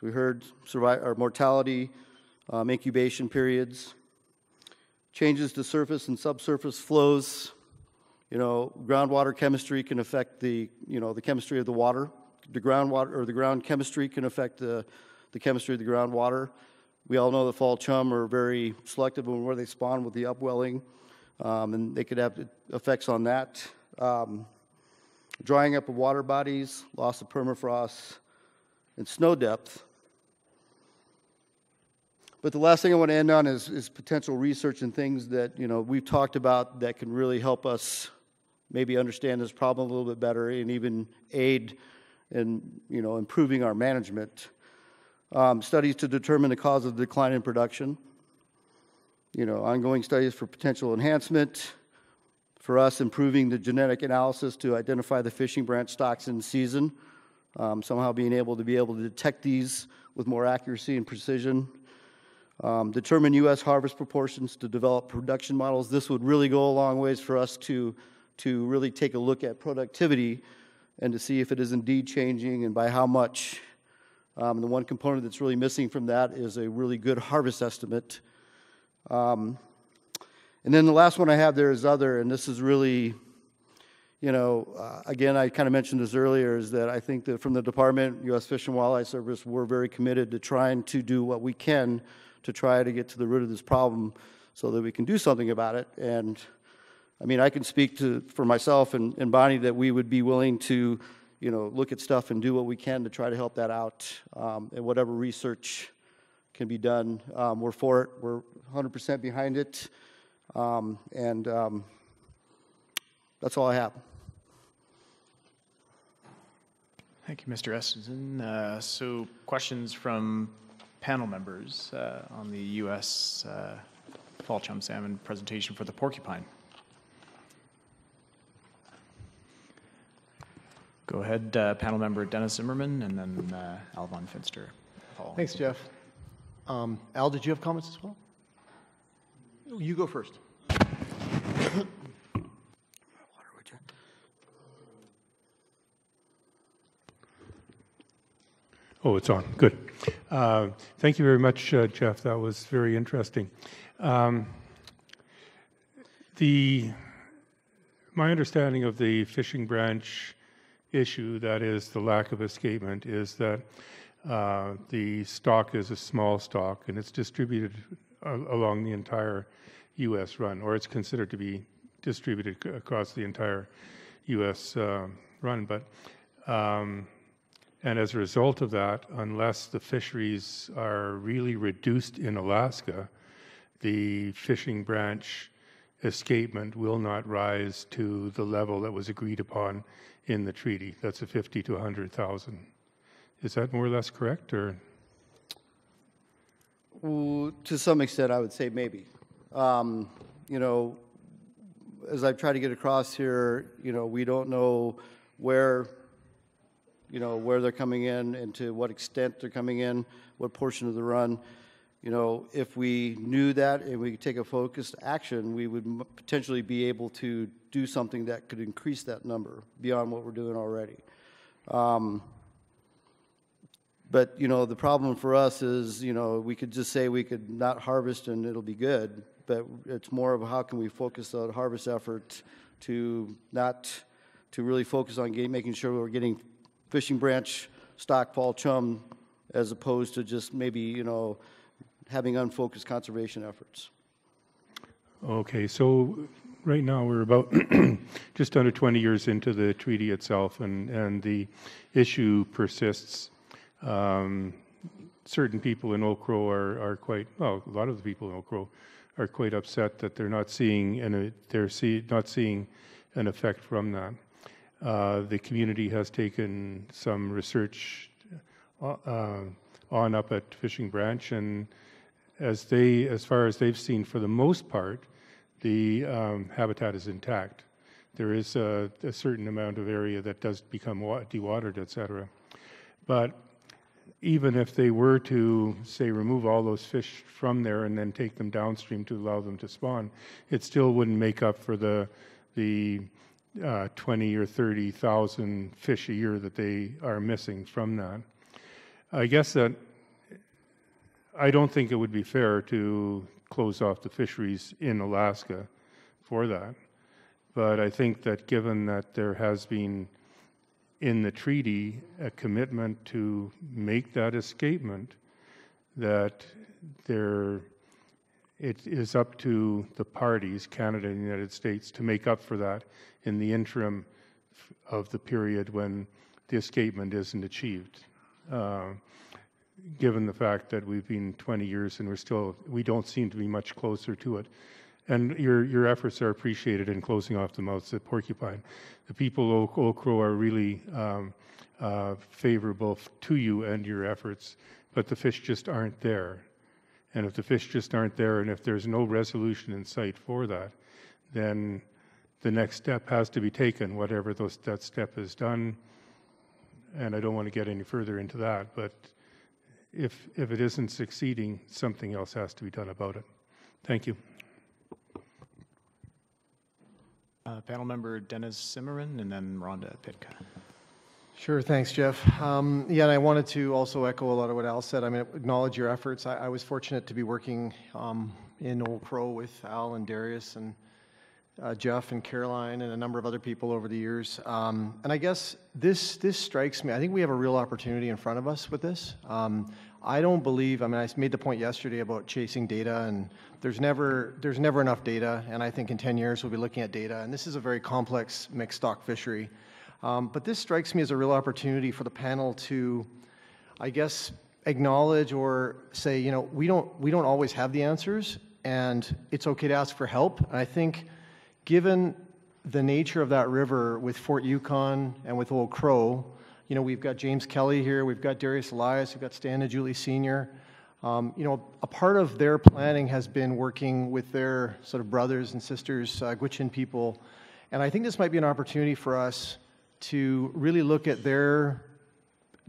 So we heard survive, or mortality, um, incubation periods, changes to surface and subsurface flows. You know, groundwater chemistry can affect the, you know, the chemistry of the water. The groundwater or the ground chemistry can affect the, the chemistry of the groundwater. We all know the fall chum are very selective on where they spawn with the upwelling, um, and they could have effects on that. Um, drying up of water bodies, loss of permafrost, and snow depth. But the last thing I want to end on is, is potential research and things that you know we've talked about that can really help us maybe understand this problem a little bit better and even aid in you know improving our management. Um, studies to determine the cause of the decline in production. You know, ongoing studies for potential enhancement. For us, improving the genetic analysis to identify the fishing branch stocks in season. Um, somehow being able to be able to detect these with more accuracy and precision. Um, determine U.S. harvest proportions to develop production models. This would really go a long ways for us to, to really take a look at productivity and to see if it is indeed changing and by how much. Um, the one component that's really missing from that is a really good harvest estimate. Um, and then the last one I have there is other, and this is really, you know, uh, again, I kind of mentioned this earlier, is that I think that from the department, U.S. Fish and Wildlife Service, we're very committed to trying to do what we can to try to get to the root of this problem so that we can do something about it. And I mean, I can speak to for myself and, and Bonnie that we would be willing to, you know, look at stuff and do what we can to try to help that out. Um, and whatever research can be done, um, we're for it. We're 100% behind it. Um, and um, that's all I have. Thank you, Mr. Estensen. Uh, so, questions from panel members uh, on the U.S. Uh, fall chum salmon presentation for the porcupine. Go ahead, uh, panel member Dennis Zimmerman, and then uh, Al von Finster. following. Thanks, Jeff. Um, Al, did you have comments as well? You go first. Oh, it's on. Good. Uh, thank you very much, uh, Jeff. That was very interesting. Um, the my understanding of the fishing branch issue, that is the lack of escapement, is that uh, the stock is a small stock and it's distributed a- along the entire U.S. run, or it's considered to be distributed across the entire U.S. Uh, run. But um, and as a result of that, unless the fisheries are really reduced in Alaska, the fishing branch escapement will not rise to the level that was agreed upon in the treaty. That's a 50 to 100,000. Is that more or less correct, or? Well, to some extent, I would say maybe. Um, you know, as I've tried to get across here, you know, we don't know where, you know, where they're coming in and to what extent they're coming in, what portion of the run. You know, if we knew that and we could take a focused action, we would m- potentially be able to do something that could increase that number beyond what we're doing already. Um, but, you know, the problem for us is, you know, we could just say we could not harvest and it'll be good, but it's more of how can we focus the harvest effort to not, to really focus on getting, making sure we're getting fishing branch, stock, fall, chum, as opposed to just maybe, you know, having unfocused conservation efforts. Okay, so right now we're about just under 20 years into the treaty itself, and, and the issue persists. Um, certain people in Oak are, are quite, well, a lot of the people in Oak are quite upset that they're not seeing, and they're see, not seeing an effect from that. Uh, the community has taken some research uh, on up at Fishing Branch, and as they, as far as they've seen, for the most part, the um, habitat is intact. there is a, a certain amount of area that does become wa- dewatered, et cetera. But even if they were to, say, remove all those fish from there and then take them downstream to allow them to spawn, it still wouldn't make up for the, the uh, 20 or 30,000 fish a year that they are missing from that. I guess that I don't think it would be fair to close off the fisheries in Alaska for that. But I think that given that there has been in the treaty a commitment to make that escapement, that there it is up to the parties, Canada and the United States, to make up for that in the interim of the period when the escapement isn't achieved. Uh, given the fact that we've been 20 years and we're still, we don't seem to be much closer to it. And your, your efforts are appreciated in closing off the mouths at Porcupine. The people of Crow are really um, uh, favorable to you and your efforts, but the fish just aren't there. And if the fish just aren't there, and if there's no resolution in sight for that, then the next step has to be taken, whatever those, that step is done. And I don't want to get any further into that, but if, if it isn't succeeding, something else has to be done about it. Thank you. Uh, Panel member Dennis Simmerin and then Rhonda Pitka. Sure, thanks, Jeff. Um, yeah, and I wanted to also echo a lot of what Al said. I mean, acknowledge your efforts. I, I was fortunate to be working um, in Old Crow with Al and Darius and uh, Jeff and Caroline and a number of other people over the years. Um, and I guess this this strikes me. I think we have a real opportunity in front of us with this. Um, I don't believe. I mean, I made the point yesterday about chasing data, and there's never there's never enough data. And I think in 10 years we'll be looking at data. And this is a very complex mixed stock fishery. Um, but this strikes me as a real opportunity for the panel to, I guess, acknowledge or say, you know, we don't we don't always have the answers, and it's okay to ask for help. And I think, given the nature of that river with Fort Yukon and with Old Crow, you know, we've got James Kelly here, we've got Darius Elias, we've got Stan Njootli Senior. Um, you know, a part of their planning has been working with their sort of brothers and sisters, uh, Gwich'in people, and I think this might be an opportunity for us to really look at their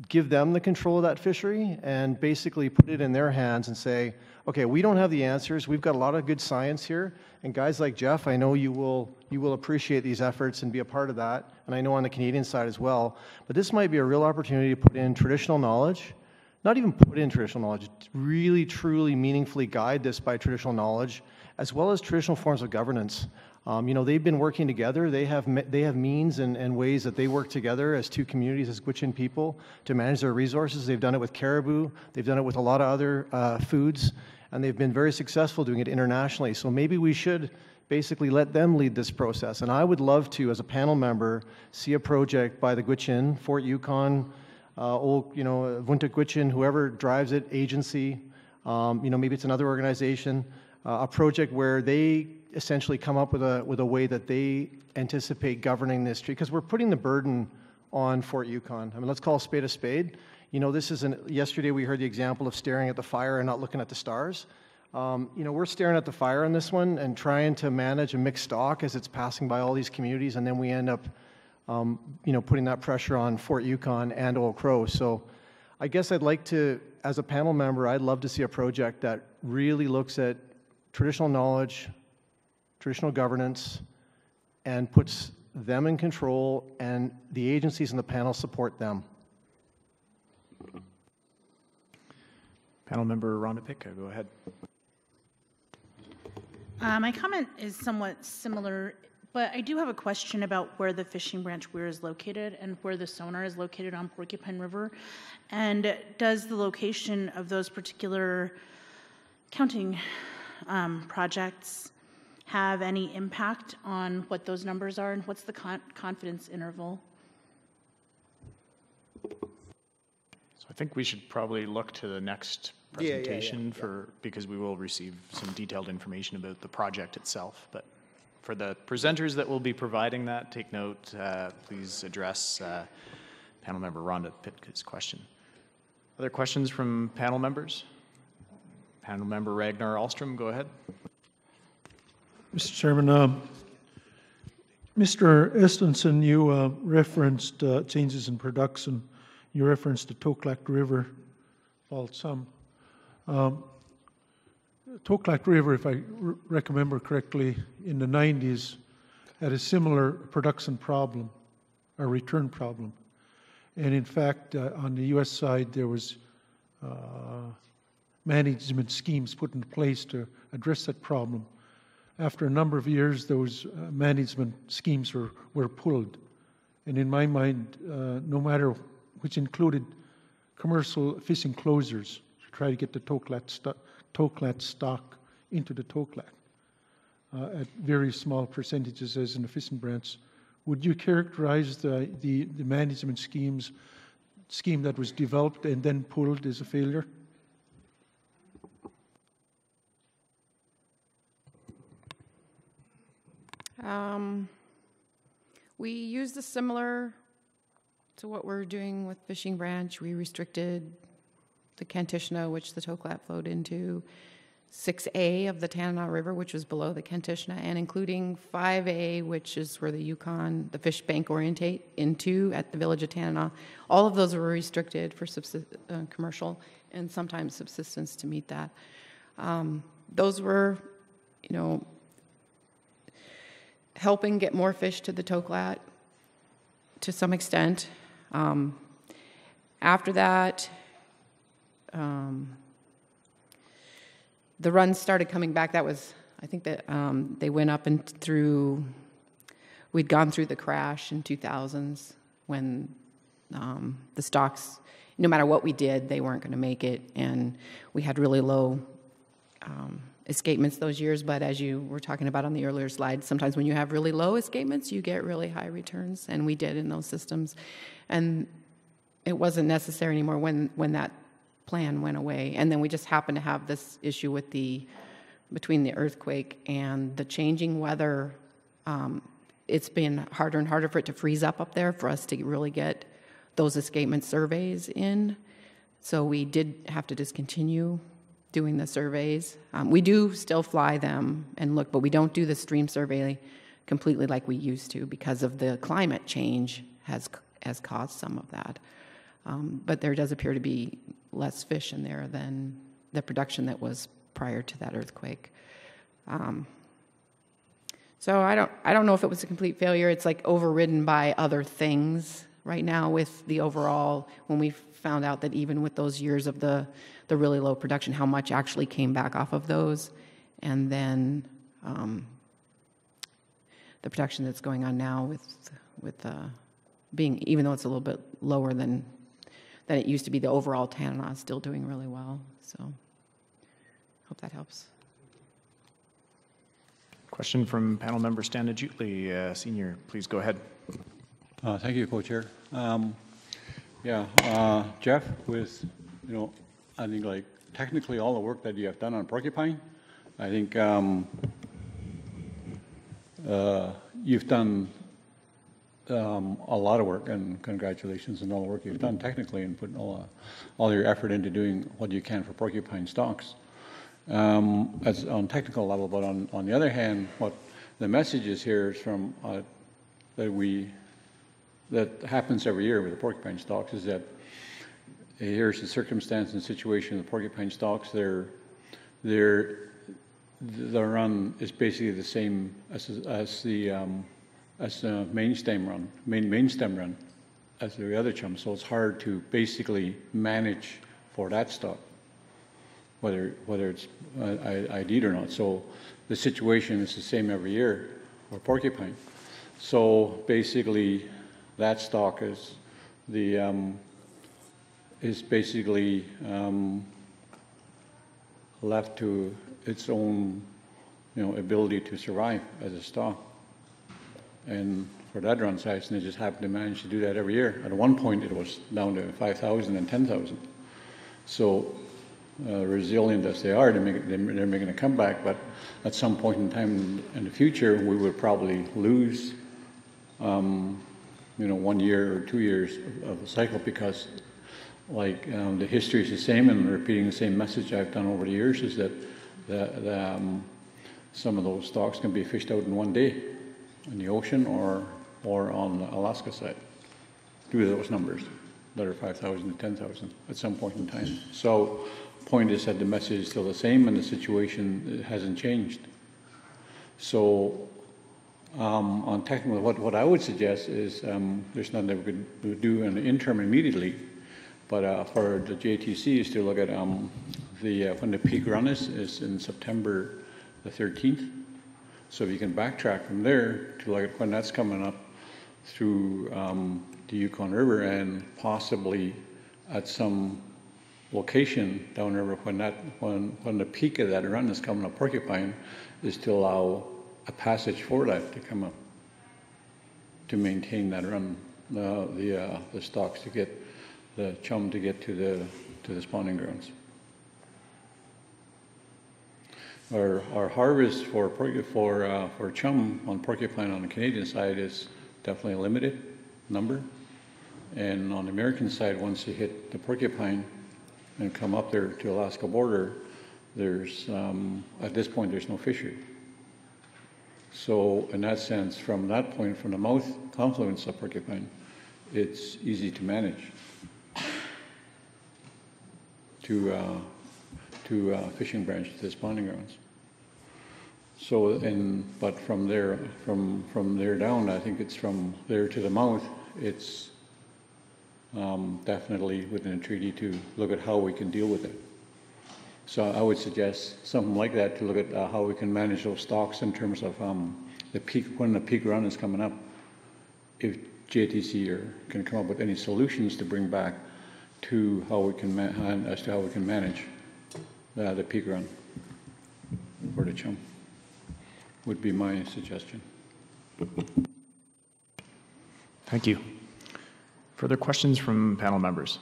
give them the control of that fishery and basically put it in their hands and say, okay, we don't have the answers. We've got a lot of good science here, and guys like Jeff, I know you will you will appreciate these efforts and be a part of that, and I know on the Canadian side as well. But this might be a real opportunity to put in traditional knowledge, not even put in traditional knowledge, really truly meaningfully guide this by traditional knowledge, as well as traditional forms of governance. Um, you know, they've been working together. They have they have means and, and ways that they work together as two communities, as Gwich'in people, to manage their resources. They've done it with caribou. They've done it with a lot of other uh, foods, and they've been very successful doing it internationally. So maybe we should basically let them lead this process. And I would love to, as a panel member, see a project by the Gwich'in, Fort Yukon, uh, old, you know, Vuntut Gwich'in, whoever drives it, agency, um, you know, maybe it's another organization, uh, a project where they essentially come up with a with a way that they anticipate governing this tree because we're putting the burden on Fort Yukon. I mean, let's call a spade a spade. You know, this isn't. Yesterday we heard the example of staring at the fire and not looking at the stars. Um, you know, we're staring at the fire on this one and trying to manage a mixed stock as it's passing by all these communities, and then we end up, um, you know, putting that pressure on Fort Yukon and Old Crow. So, I guess I'd like to, as a panel member, I'd love to see a project that really looks at traditional knowledge, traditional governance, and puts them in control, and the agencies and the panel support them. Panel member Rhonda Pitka, go ahead. Uh, my comment is somewhat similar, but I do have a question about where the fishing branch weir is located and where the sonar is located on Porcupine River. And does the location of those particular counting um, projects have any impact on what those numbers are and what's the con- confidence interval? So I think we should probably look to the next Yeah, yeah, yeah, presentation for, because we will receive some detailed information about the project itself. But for the presenters that will be providing that, take note, uh, please address uh, panel member Rhonda Pitka's question. Other questions from panel members? Panel member Ragnar Alstrom, go ahead. Mr. Chairman, um, Mr. Estensen, you uh, referenced uh, changes in production. You referenced the Toklat River fall chum. Um, Toklat River, if I remember correctly, in the 90s had a similar production problem, a return problem. And in fact, uh, on the U.S. side, there was uh, management schemes put in place to address that problem. After a number of years, those uh, management schemes were, were pulled. And in my mind, uh, no matter which included commercial fishing closures to try to get the Toklat, Toklat stock into the Toklat uh, at very small percentages as in the fishing branch. Would you characterize the, the, the management schemes scheme that was developed and then pulled as a failure? Um, we used a similar to what we're doing with Fishing Branch. We restricted the Kantishna, which the Toklat flowed into, 6A of the Tanana River, which was below the Kantishna, and including 5A, which is where the Yukon, the fish bank orientate into at the village of Tanana. All of those were restricted for subsist- uh, commercial and sometimes subsistence to meet that. Um, those were, you know, helping get more fish to the Toklat to some extent. Um, after that, um, the runs started coming back. That was, I think that um, they went up and through, we'd gone through the crash in 2000s when um, the stocks, no matter what we did, they weren't going to make it. And we had really low um, escapements those years. But as you were talking about on the earlier slide, sometimes when you have really low escapements, you get really high returns. And we did in those systems. And it wasn't necessary anymore when, when that plan went away. And then we just happened to have this issue with the, between the earthquake and the changing weather. Um, it's been harder and harder for it to freeze up up there for us to really get those escapement surveys in. So we did have to discontinue doing the surveys. Um, we do still fly them and look, but we don't do the stream survey completely like we used to because of the climate change has has caused some of that. Um, but there does appear to be less fish in there than the production that was prior to that earthquake. Um, so I don't, I don't know if it was a complete failure. It's like overridden by other things right now with the overall, when we found out that even with those years of the, the really low production, how much actually came back off of those. And then um, the production that's going on now with, with uh, being, even though it's a little bit lower than than it used to be. The overall Tanana is still doing really well. So, hope that helps. Question from panel member Stanley Njootli, uh, Senior. Please go ahead. Uh, thank you, Co-Chair. Um, yeah, uh, Jeff, with you know, I think like technically all the work that you have done on Porcupine, I think um, uh, you've done um, a lot of work, and congratulations on all the work you've done technically and putting all, uh, all your effort into doing what you can for porcupine stocks. Um, as on technical level, but on, on the other hand, what the message is here is from uh, that we that happens every year with the porcupine stocks is that here's the circumstance and situation of the porcupine stocks. They're they're the run is basically the same as, as the um, as a main stem run, main, main stem run as the other chum. So it's hard to basically manage for that stock, whether, whether it's uh, ID'd or not. So the situation is the same every year for porcupine. So basically that stock is the, um, is basically um, left to its own, you know, ability to survive as a stock and for that run size, and they just happened to manage to do that every year. At one point, it was down to 5,000 and 10,000. So uh, resilient as they are, they're making, they're making a comeback, but at some point in time in the future, we would probably lose, um, you know, one year or two years of, the cycle because like um, the history is the same and repeating the same message I've done over the years is that the, um, some of those stocks can be fished out in one day in the ocean or, or on the Alaska side to those numbers that are 5,000 to 10,000 at some point in time. So point is that the message is still the same and the situation hasn't changed. So um, on technical, what, what I would suggest is um, there's nothing that we could do in the interim immediately, but uh, for the JTC is to look at um, the uh, when the peak run is is in September the 13th. So if you can backtrack from there to look at when that's coming up through um, the Yukon River and possibly at some location downriver when that when when the peak of that run is coming up Porcupine is to allow a passage for that to come up to maintain that run uh, the uh, the stocks to get the chum to get to the to the spawning grounds. Our, our harvest for for uh, for chum on porcupine on the Canadian side is definitely a limited number, and on the American side, once you hit the porcupine and come up there to Alaska border, there's um, at this point there's no fishery. So in that sense, from that point, from the mouth confluence of porcupine, it's easy to manage to uh, to uh, fishing branch to the spawning grounds. So and but from there from from there down, I think it's from there to the mouth. It's um, definitely within a treaty to look at how we can deal with it. So I would suggest something like that to look at uh, how we can manage those stocks in terms of um, the peak when the peak run is coming up. If JTC or can come up with any solutions to bring back to how we can as to how we can manage uh, the peak run for the chum would be my suggestion. Thank you. Further questions from panel members?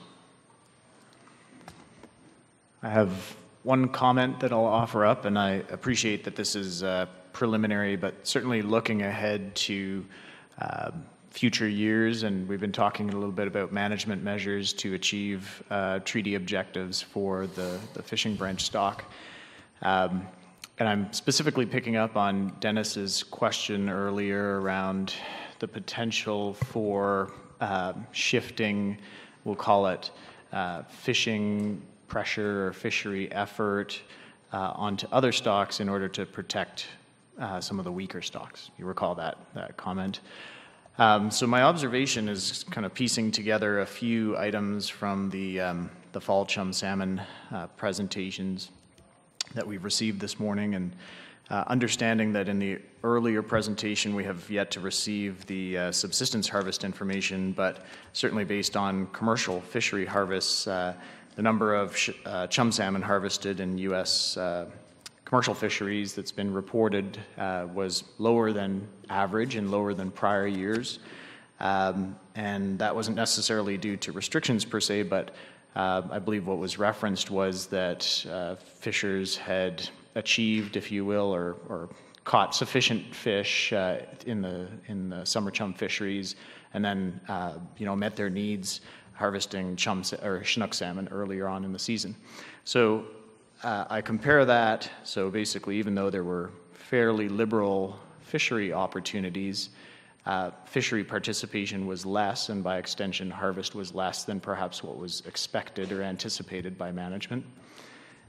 I have one comment that I'll offer up, and I appreciate that this is uh, preliminary, but certainly looking ahead to uh, future years, and we've been talking a little bit about management measures to achieve uh, treaty objectives for the, the fishing branch stock. Um, and I'm specifically picking up on Dennis's question earlier around the potential for uh, shifting, we'll call it uh, fishing pressure or fishery effort uh, onto other stocks in order to protect uh, some of the weaker stocks. You recall that, that comment. Um, so my observation is kind of piecing together a few items from the, um, the fall chum salmon uh, presentations that we've received this morning and uh, understanding that in the earlier presentation we have yet to receive the uh, subsistence harvest information, but certainly based on commercial fishery harvests, uh, the number of sh- uh, chum salmon harvested in U.S. Uh, commercial fisheries that's been reported uh, was lower than average and lower than prior years. Um, and that wasn't necessarily due to restrictions per se, but uh, I believe what was referenced was that uh, fishers had achieved, if you will, or, or caught sufficient fish uh, in the in the summer chum fisheries, and then uh, you know met their needs harvesting chum or Chinook salmon earlier on in the season. So uh, I compare that, so basically, even though there were fairly liberal fishery opportunities, uh, fishery participation was less, and by extension, harvest was less than perhaps what was expected or anticipated by management.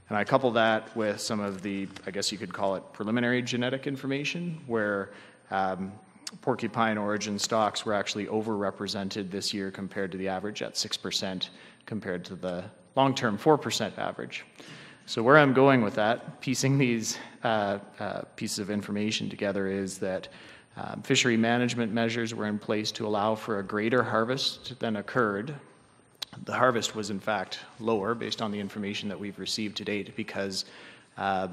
And I couple that with some of the, I guess you could call it preliminary genetic information, where um, porcupine origin stocks were actually overrepresented this year compared to the average at 6% compared to the long term 4% average. So, where I'm going with that, piecing these uh, uh, pieces of information together, is that um, fishery management measures were in place to allow for a greater harvest than occurred. The harvest was, in fact, lower based on the information that we've received to date because uh,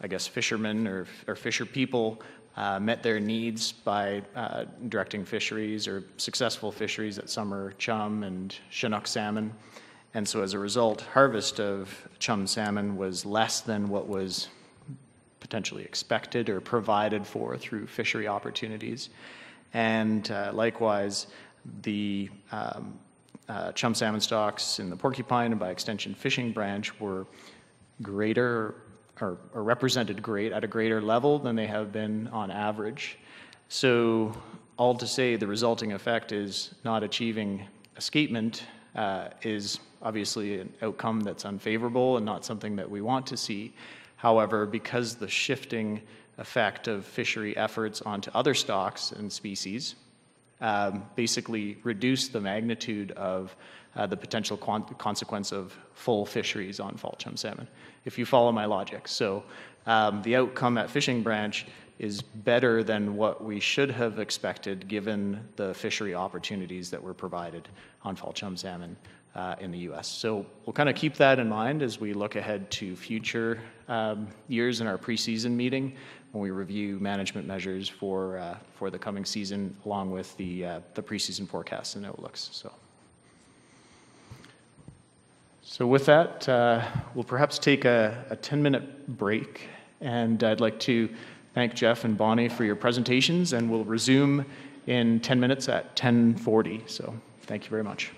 I guess fishermen or, or fisher people uh, met their needs by uh, directing fisheries or successful fisheries at summer chum and Chinook salmon. And so as a result, harvest of chum salmon was less than what was potentially expected or provided for through fishery opportunities. And uh, likewise, the um, uh, chum salmon stocks in the porcupine and by extension fishing branch were greater or, or, represented great at a greater level than they have been on average. So, all to say, the resulting effect is not achieving escapement uh, is obviously an outcome that's unfavorable and not something that we want to see. However, because the shifting effect of fishery efforts onto other stocks and species um, basically reduce the magnitude of uh, the potential con- consequence of full fisheries on fall chum salmon, if you follow my logic. So um, the outcome at Fishing Branch is better than what we should have expected given the fishery opportunities that were provided on fall chum salmon uh, in the US. So we'll kind of keep that in mind as we look ahead to future um, years in our preseason meeting when we review management measures for, uh, for the coming season along with the, uh, the preseason forecasts and outlooks. So. So, with that, uh, we'll perhaps take a, a 10 minute break. And I'd like to thank Jeff and Bonnie for your presentations, and we'll resume in 10 minutes at 1040. So, thank you very much.